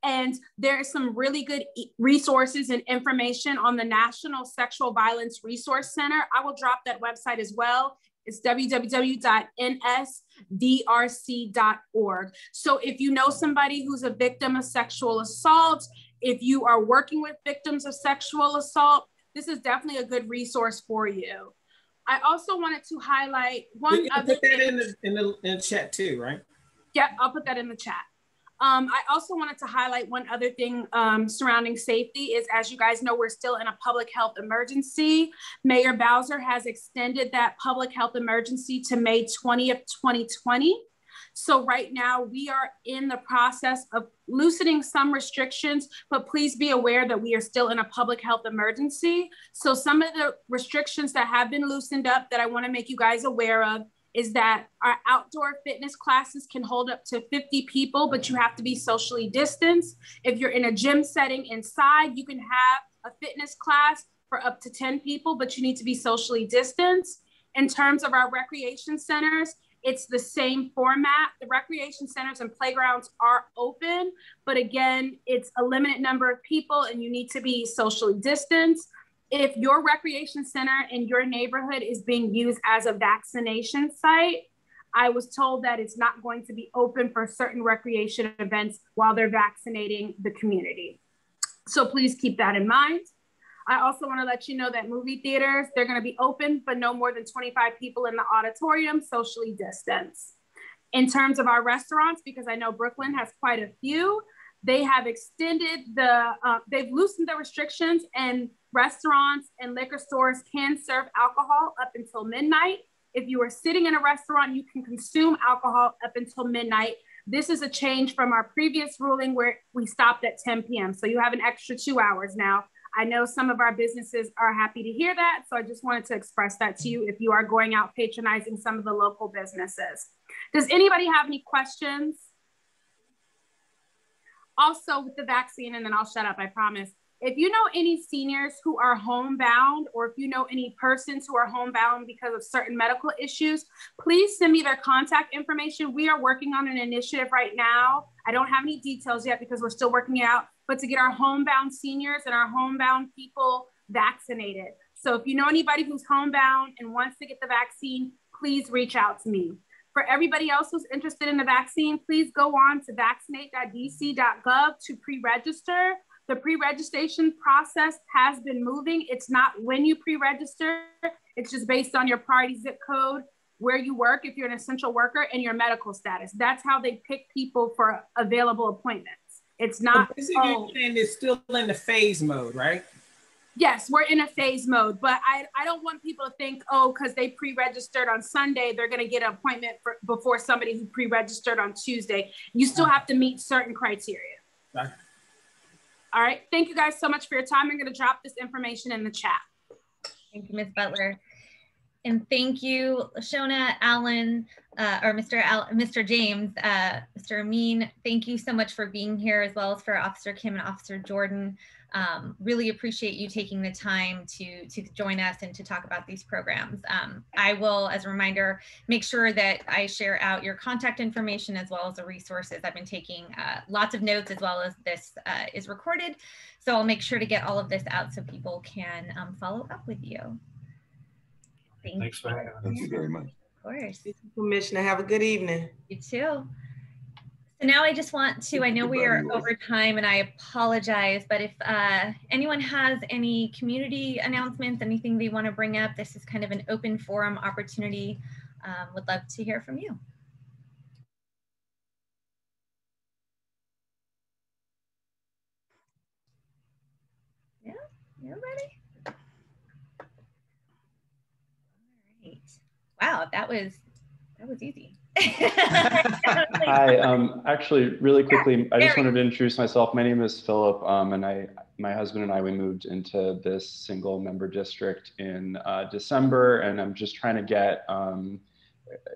[SPEAKER 10] And there are some really good resources and information on the National Sexual Violence Resource Center. I will drop that website as well. It's www.nsvrc.org. So if you know somebody who's a victim of sexual assault, if you are working with victims of sexual assault, this is definitely a good resource for you. I also wanted to highlight one other
[SPEAKER 8] put that thing. in the, in the in the chat too, right?
[SPEAKER 10] Yeah, I'll put that in the chat. Um, I also wanted to highlight one other thing um, surrounding safety is, as you guys know, we're still in a public health emergency. Mayor Bowser has extended that public health emergency to May 20th, 2020. So right now we are in the process of loosening some restrictions, but please be aware that we are still in a public health emergency. So some of the restrictions that have been loosened up that I wanna make you guys aware of is that our outdoor fitness classes can hold up to 50 people, but you have to be socially distanced. If you're in a gym setting inside, you can have a fitness class for up to 10 people, but you need to be socially distanced. In terms of our recreation centers, it's the same format. The recreation centers and playgrounds are open, but again, it's a limited number of people and you need to be socially distanced. If your recreation center in your neighborhood is being used as a vaccination site, I was told that it's not going to be open for certain recreation events while they're vaccinating the community. So please keep that in mind. I also want to let you know that movie theaters, they're going to be open, but no more than 25 people in the auditorium, socially distanced. In terms of our restaurants, because I know Brookland has quite a few, they have extended the, uh, they've loosened the restrictions and restaurants and liquor stores can serve alcohol up until midnight. If you are sitting in a restaurant, you can consume alcohol up until midnight. This is a change from our previous ruling where we stopped at 10 p.m. So you have an extra two hours now I know some of our businesses are happy to hear that. So I just wanted to express that to you if you are going out patronizing some of the local businesses. Does anybody have any questions? Also with the vaccine, and then I'll shut up, I promise. If you know any seniors who are homebound, or if you know any persons who are homebound because of certain medical issues, please send me their contact information. We are working on an initiative right now. I don't have any details yet because we're still working out but to get our homebound seniors and our homebound people vaccinated. So if you know anybody who's homebound and wants to get the vaccine, please reach out to me. For everybody else who's interested in the vaccine, please go on to vaccinate.dc.gov to pre-register. The pre-registration process has been moving. It's not when you pre-register, it's just based on your priority zip code, where you work, if you're an essential worker, and your medical status. That's how they pick people for available appointments. It's not.
[SPEAKER 8] So oh, saying it's still in the phase mode, right?
[SPEAKER 10] Yes, we're in a phase mode, but I, I don't want people to think, oh, because they pre-registered on Sunday, they're going to get an appointment for, before somebody who pre-registered on Tuesday. You still have to meet certain criteria. Okay. All right. Thank you guys so much for your time. I'm going to drop this information in the chat.
[SPEAKER 1] Thank you, Ms. Butler. And thank you, Shona, Alan, uh, or Mr. Al Mr. James, uh, Mr. Amin. Thank you so much for being here, as well as for Officer Kim and Officer Jordan. Um, really appreciate you taking the time to, to join us and to talk about these programs. Um, I will, as a reminder, make sure that I share out your contact information as well as the resources. I've been taking uh, lots of notes as well as this uh, is recorded. So I'll make sure to get all of this out so people can um, follow up with you.
[SPEAKER 6] Thank Thanks you. Thank you very much.
[SPEAKER 1] Of course.
[SPEAKER 4] Commissioner, have a good evening.
[SPEAKER 1] You too. So now I just want to, I know we are over time and I apologize, but if uh, anyone has any community announcements, anything they want to bring up, this is kind of an open forum opportunity. Um, would love to hear from you. Yeah, you ready? All right. Wow, that was, that was easy. <laughs>
[SPEAKER 11] Hi, um, actually, really quickly, I just wanted to introduce myself. My name is Philip, um, and I, my husband and I, we moved into this single member district in uh, December, and I'm just trying to get um,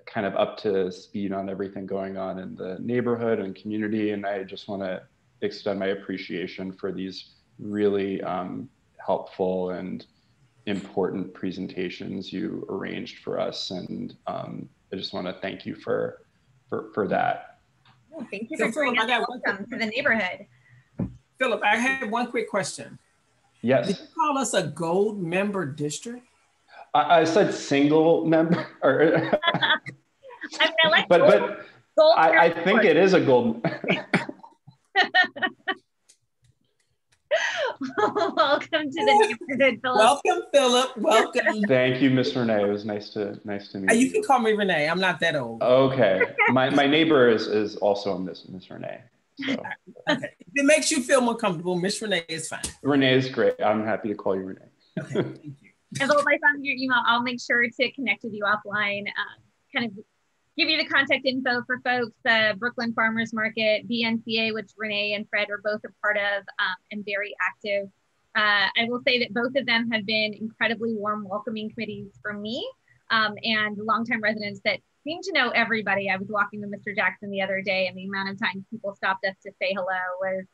[SPEAKER 11] kind of up to speed on everything going on in the neighborhood and community. And I just want to extend my appreciation for these really um, helpful and important presentations you arranged for us. And um, I just want to thank you for for for that.
[SPEAKER 1] Oh, thank you for bringing us welcome to the neighborhood.
[SPEAKER 8] Philip, I have one quick question.
[SPEAKER 11] Yes.
[SPEAKER 8] Did you call us a gold member district?
[SPEAKER 11] I, I said single member. Or <laughs> I mean, I like but gold, but gold I, I think it is a gold. <laughs> <laughs> <laughs>
[SPEAKER 1] Welcome to the neighborhood,
[SPEAKER 8] Philip. Welcome, Philip. Welcome. <laughs>
[SPEAKER 11] Thank you, Miss Renee. It was nice to nice to meet
[SPEAKER 8] you. You can call me Renee. I'm not that old.
[SPEAKER 11] Okay. My my neighbor is is also Miss Miss Renee. So. <laughs>
[SPEAKER 8] okay. If it makes you feel more comfortable, Miss Renee is fine.
[SPEAKER 11] Renee is great. I'm happy to call you Renee.
[SPEAKER 1] Okay, thank you. And if I found your email, I'll make sure to connect with you offline. Um, kind of give you the contact info for folks, the Brookland Farmers Market, BNCA, which Renee and Fred are both a part of um, and very active. Uh, I will say that both of them have been incredibly warm, welcoming committees for me um, and longtime residents that seem to know everybody. I was walking with Mr. Jackson the other day, and the amount of times people stopped us to say hello was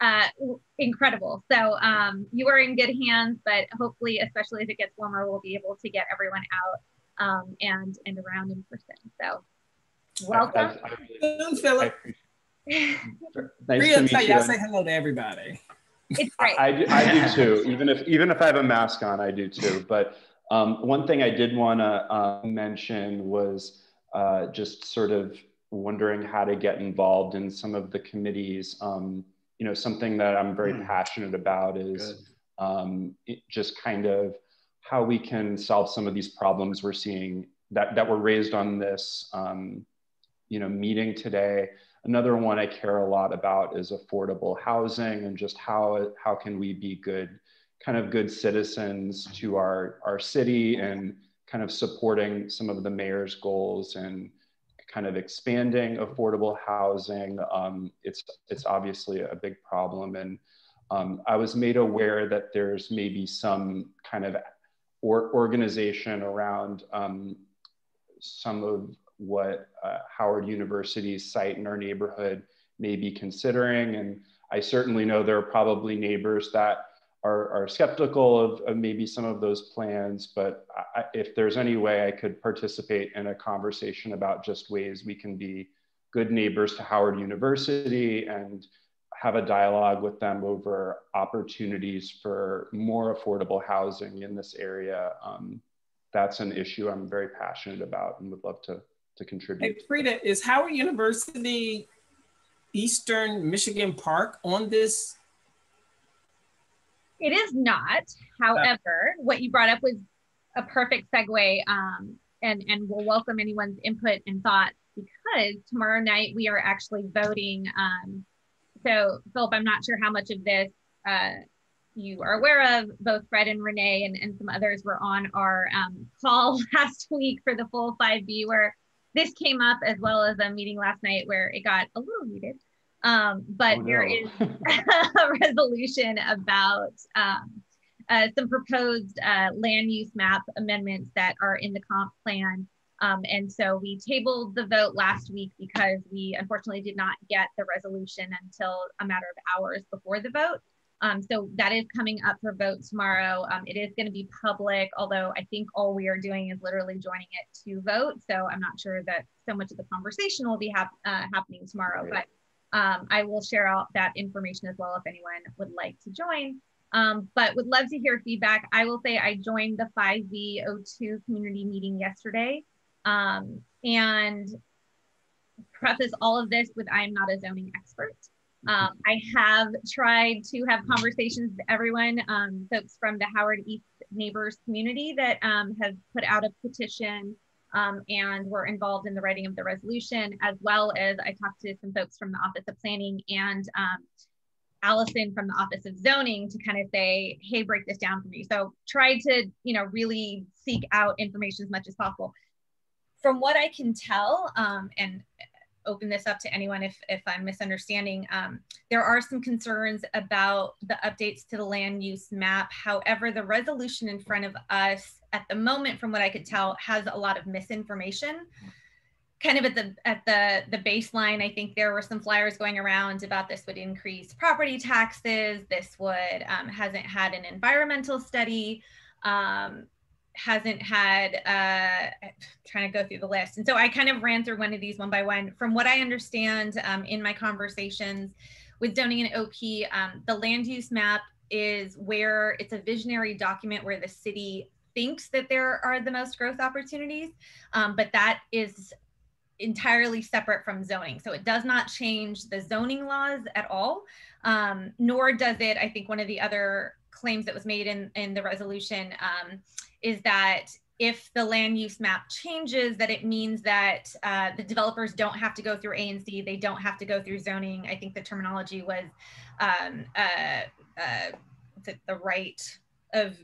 [SPEAKER 1] uh, incredible. So um, you are in good hands, but hopefully, especially as it gets warmer, we'll be able to get everyone out um, and and around in person. So welcome. I, I, I Philip. <laughs>
[SPEAKER 8] nice Rhea, to meet you. I say hello to everybody.
[SPEAKER 1] It's <laughs> great.
[SPEAKER 11] I, do, I do too. Even if even if I have a mask on, I do too. But um, one thing I did want to uh, mention was uh, just sort of wondering how to get involved in some of the committees. Um, you know, something that I'm very mm. passionate about is um, just kind of how we can solve some of these problems we're seeing that, that were raised on this, um, you know, meeting today. Another one I care a lot about is affordable housing and just how, how can we be good, kind of good citizens to our, our city and kind of supporting some of the mayor's goals and kind of expanding affordable housing. Um, it's, it's obviously a big problem. And um, I was made aware that there's maybe some kind of or organization around um, some of what uh, Howard University's site in our neighborhood may be considering. And I certainly know there are probably neighbors that are, are skeptical of, of, maybe some of those plans, but I, if there's any way I could participate in a conversation about just ways we can be good neighbors to Howard University and have a dialogue with them over opportunities for more affordable housing in this area. Um, that's an issue I'm very passionate about and would love to, to contribute.
[SPEAKER 8] Hey, Prita, is Howard University Eastern Michigan Park on this?
[SPEAKER 1] It is not. However, what you brought up was a perfect segue um, and, and we'll welcome anyone's input and thoughts because tomorrow night we are actually voting. Um, so Philip, I'm not sure how much of this uh, you are aware of. Both Fred and Renee and, and some others were on our um, call <laughs> last week for the full 5B where this came up as well as a meeting last night where it got a little heated. Um, but oh, no. there is <laughs> <laughs> a resolution about um, uh, some proposed uh, land use map amendments that are in the comp plan um, and so we tabled the vote last week because we unfortunately did not get the resolution until a matter of hours before the vote. Um, so that is coming up for vote tomorrow. Um, it is going to be public, although I think all we are doing is literally joining it to vote. So I'm not sure that so much of the conversation will be hap uh, happening tomorrow, but um, I will share out that information as well if anyone would like to join. Um, but would love to hear feedback. I will say I joined the 5B02 community meeting yesterday. Um, and preface all of this with I am not a zoning expert. Um, I have tried to have conversations with everyone, um, folks from the Howard East neighbors community that um, have put out a petition um, and were involved in the writing of the resolution, as well as I talked to some folks from the Office of Planning and um, Allison from the Office of Zoning to kind of say, hey, break this down for me. So try to, you know, really seek out information as much as possible from what I can tell, um, and open this up to anyone if, if I'm misunderstanding, um, there are some concerns about the updates to the land use map. However, the resolution in front of us at the moment, from what I could tell, has a lot of misinformation. Kind of at the at the the baseline, I think there were some flyers going around about this would increase property taxes. This would um, hasn't had an environmental study. Um, hasn't had uh trying to go through the list. And so i kind of ran through one of these one by one. From what i understand um, in my conversations with zoning and op um, the land use map is where it's a visionary document where the city thinks that there are the most growth opportunities um, but that is entirely separate from zoning. So it does not change the zoning laws at all um, nor does it i think one of the other claims that was made in in the resolution um, is that if the land use map changes, that it means that uh, the developers don't have to go through ANC, they don't have to go through zoning. I think the terminology was um, uh, uh, the right of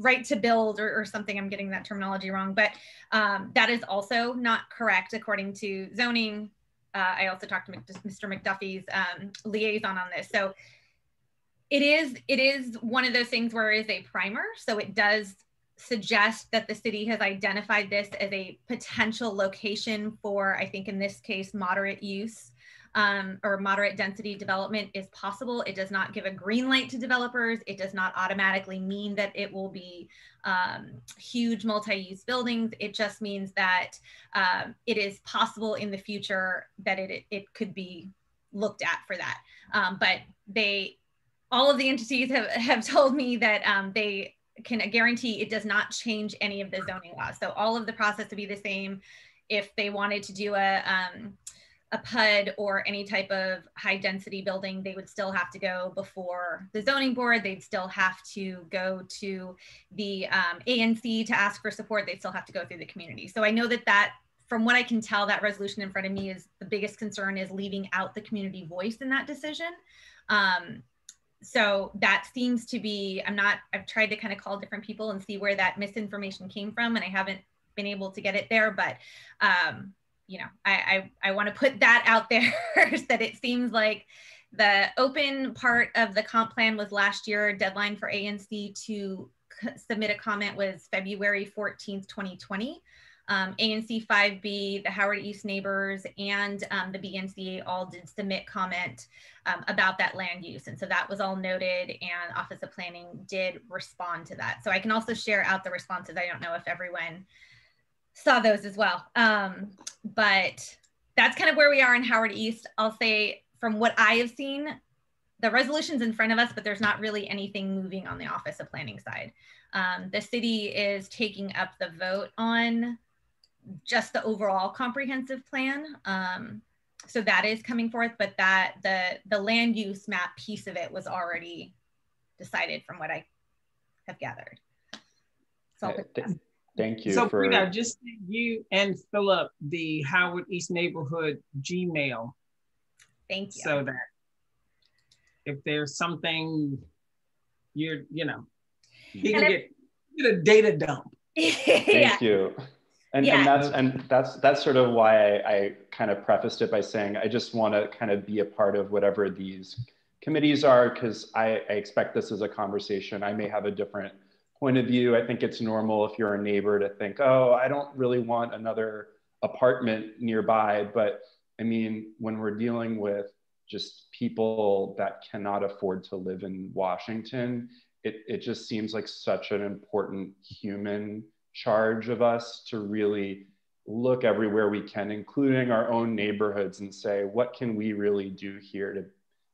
[SPEAKER 1] right to build or, or, something. I'm getting that terminology wrong, but um, that is also not correct according to zoning. Uh, I also talked to Mr. McDuffie's um, liaison on this. So it is it is one of those things where it is a primer, so it does suggest that the city has identified this as a potential location for, I think in this case, moderate use um, or moderate density development is possible. It does not give a green light to developers. It does not automatically mean that it will be um, huge multi-use buildings. It just means that um, it is possible in the future that it, it could be looked at for that. Um, but they, all of the entities have, have told me that um, they can guarantee it does not change any of the zoning laws. So all of the process would be the same. If they wanted to do a, um, a PUD or any type of high density building, they would still have to go before the zoning board. They'd still have to go to the um, ANC to ask for support. They'd still have to go through the community. So I know that that, from what I can tell, that resolution in front of me is the biggest concern is leaving out the community voice in that decision. Um, so that seems to be i'm not i've tried to kind of call different people and see where that misinformation came from and i haven't been able to get it there but um you know i i, I want to put that out there <laughs> that it seems like the open part of the comp plan was last year deadline for anc to submit a comment was february 14th 2020 um, ANC 5B, the Howard East neighbors, and um, the BNCA all did submit comment um, about that land use. And so that was all noted and Office of Planning did respond to that. So I can also share out the responses. I don't know if everyone saw those as well. Um, but that's kind of where we are in Howard East. I'll say from what I have seen, the resolution's in front of us, but there's not really anything moving on the Office of Planning side. Um, the city is taking up the vote on just the overall comprehensive plan. Um, so that is coming forth, but that the the land use map piece of it was already decided from what I have gathered. So
[SPEAKER 11] uh, thank you.
[SPEAKER 8] So
[SPEAKER 11] for...
[SPEAKER 8] Prita, just you and Philip the Howard East Neighborhood Gmail.
[SPEAKER 1] Thank you.
[SPEAKER 8] So that if there's something you're, you know, he can get, get a data dump. <laughs>
[SPEAKER 11] Thank yeah. you. And, yeah. and that's and that's that's sort of why I, I kind of prefaced it by saying I just want to kind of be a part of whatever these committees are because I, I expect this is a conversation. I may have a different point of view. I think it's normal if you're a neighbor to think, oh, I don't really want another apartment nearby. But I mean, when we're dealing with just people that cannot afford to live in Washington, it, it just seems like such an important human charge of us to really look everywhere we can, including our own neighborhoods, and say, what can we really do here to,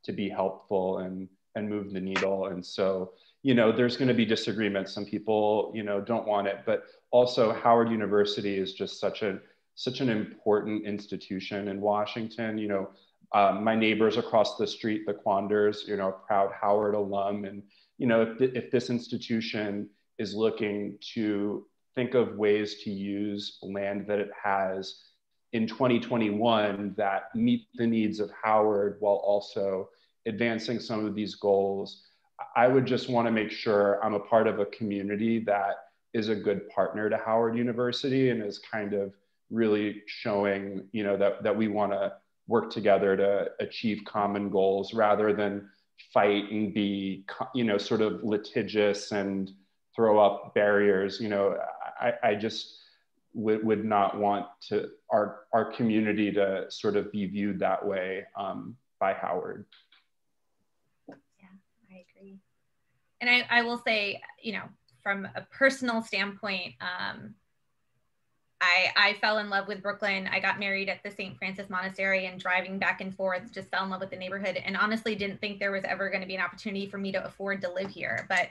[SPEAKER 11] to be helpful and, and move the needle? And so, you know, there's going to be disagreements. Some people, you know, don't want it, but also Howard University is just such a such an important institution in Washington. You know, um, my neighbors across the street, the Quanders, you know, a proud Howard alum, and you know, if, th- if this institution is looking to think of ways to use land that it has in 2021 that meet the needs of Howard while also advancing some of these goals. I would just want to make sure I'm a part of a community that is a good partner to Howard University and is kind of really showing, you know, that, that we want to work together to achieve common goals rather than fight and be, you know, sort of litigious and throw up barriers. You know, I, I just would, would not want to our, our community to sort of be viewed that way um, by Howard.
[SPEAKER 1] Yeah, I agree. And I, I will say, you know, from a personal standpoint, um, I, I fell in love with Brookland. I got married at the St. Francis Monastery and driving back and forth, just fell in love with the neighborhood and honestly didn't think there was ever going to be an opportunity for me to afford to live here. But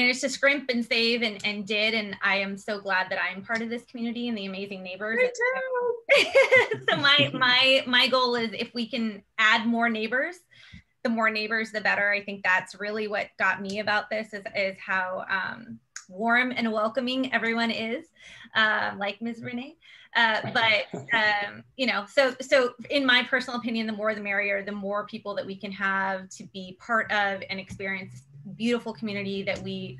[SPEAKER 1] managed to scrimp and save and, and did. And I am so glad that I am part of this community and the amazing neighbors. <laughs> so my my my goal is if we can add more neighbors, the more neighbors, the better. I think that's really what got me about this is, is how um, warm and welcoming everyone is, uh, like Ms. Renee. Uh, but um, you know, so so in my personal opinion, the more the merrier. The more people that we can have to be part of and experience beautiful community that we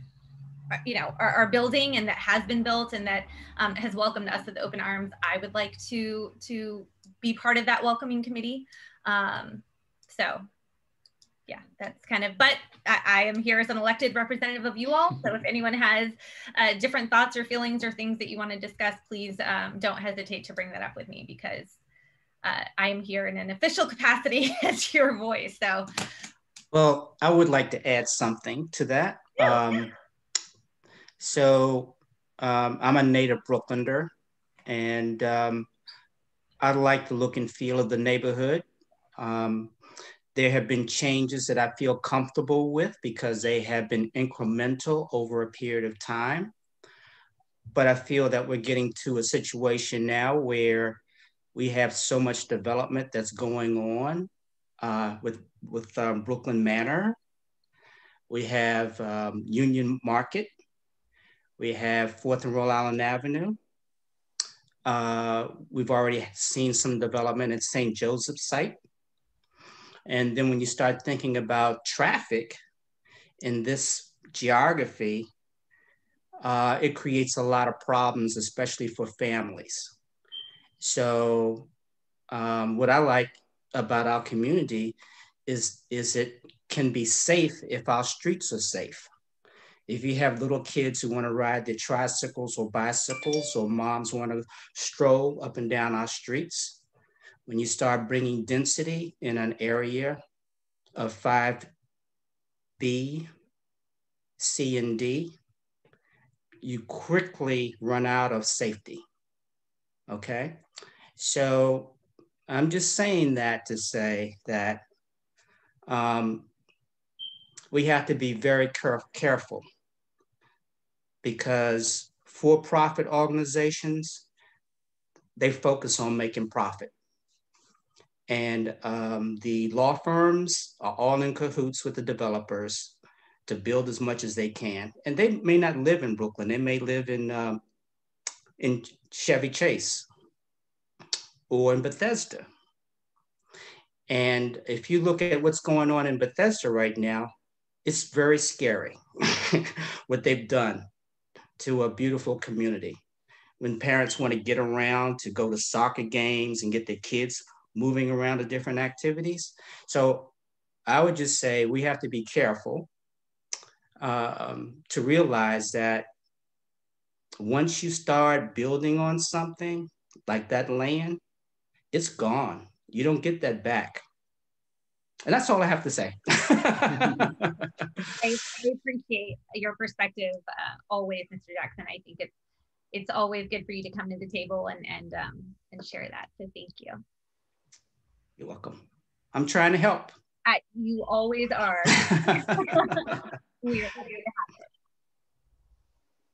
[SPEAKER 1] uh, you know are, are, building and that has been built and that um, has welcomed us with open arms i would like to to be part of that welcoming committee um, so yeah, that's kind of, but I, I, am here as an elected representative of you all. So if anyone has uh, different thoughts or feelings or things that you want to discuss, please um, don't hesitate to bring that up with me because uh, I am here in an official <laughs> capacity as your voice. So,
[SPEAKER 3] well, I would like to add something to that. Yeah. Um, so um, I'm a native Brooklynder and um, I like the look and feel of the neighborhood. Um, there have been changes that I feel comfortable with because they have been incremental over a period of time. But I feel that we're getting to a situation now where we have so much development that's going on uh, with, with um, Brookland Manor. We have um, Union Market. We have 4th and Rhode Island Avenue. Uh, we've already seen some development at St. Joseph's site. And then when you start thinking about traffic in this geography, uh, it creates a lot of problems, especially for families. So, um, what I like about our community is, is it can be safe if our streets are safe. If you have little kids who want to ride their tricycles or bicycles, or moms want to stroll up and down our streets, when you start bringing density in an area of 5B, C, and D, you quickly run out of safety. Okay? So I'm just saying that to say that um, we have to be very care careful because for-profit organizations, they focus on making profit. And um, the law firms are all in cahoots with the developers to build as much as they can. And they may not live in Brookland, they may live in, um, in Chevy Chase or in Bethesda. And if you look at what's going on in Bethesda right now, it's very scary <laughs> what they've done to a beautiful community. When parents want to get around to go to soccer games and get their kids moving around to different activities. So I would just say we have to be careful um, to realize that once you start building on something like that land, it's gone. You don't get that back. And that's all I have to say. <laughs>
[SPEAKER 1] I, I, appreciate your perspective uh, always, Mr. Jackson. I think it's it's always good for you to come to the table and and um, and share that. So thank you.
[SPEAKER 3] You're welcome. I'm trying to help.
[SPEAKER 1] I, you always are. <laughs> we are happy to have.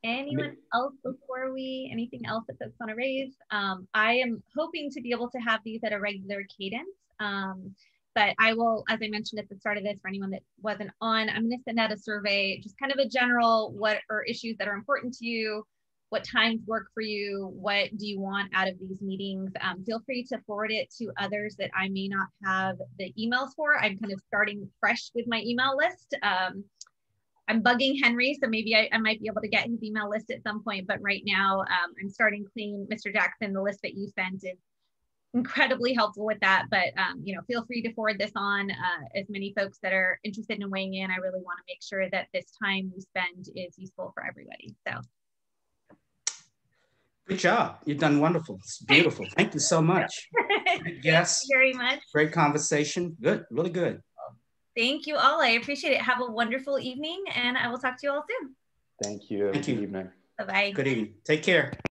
[SPEAKER 1] Anyone else before we, anything else that folks want to raise? Um, I am hoping to be able to have these at a regular cadence. Um, but I will, as I mentioned at the start of this, for anyone that wasn't on, I'm going to send out a survey, just kind of a general what are issues that are important to you, what times work for you, what do you want out of these meetings. Um, feel free to forward it to others that I may not have the emails for. I'm kind of starting fresh with my email list. Um, I'm bugging Henry, so maybe I, I, might be able to get his email list at some point. But right now, um, I'm starting clean. Mr. Jackson, the list that you sent is incredibly helpful with that. But um, you know, feel free to forward this on uh, as many folks that are interested in weighing in. I really want to make sure that this time we spend is useful for everybody. So
[SPEAKER 3] Good job. You've done wonderful. It's beautiful. Thank you so much. <laughs> yes.
[SPEAKER 1] very much.
[SPEAKER 3] Great conversation. Good. Really good.
[SPEAKER 1] Thank you all. I appreciate it. Have a wonderful evening and I will talk to you all soon.
[SPEAKER 11] Thank you.
[SPEAKER 3] Thank you.
[SPEAKER 11] Good evening.
[SPEAKER 1] Bye-bye.
[SPEAKER 3] Good evening. Take care.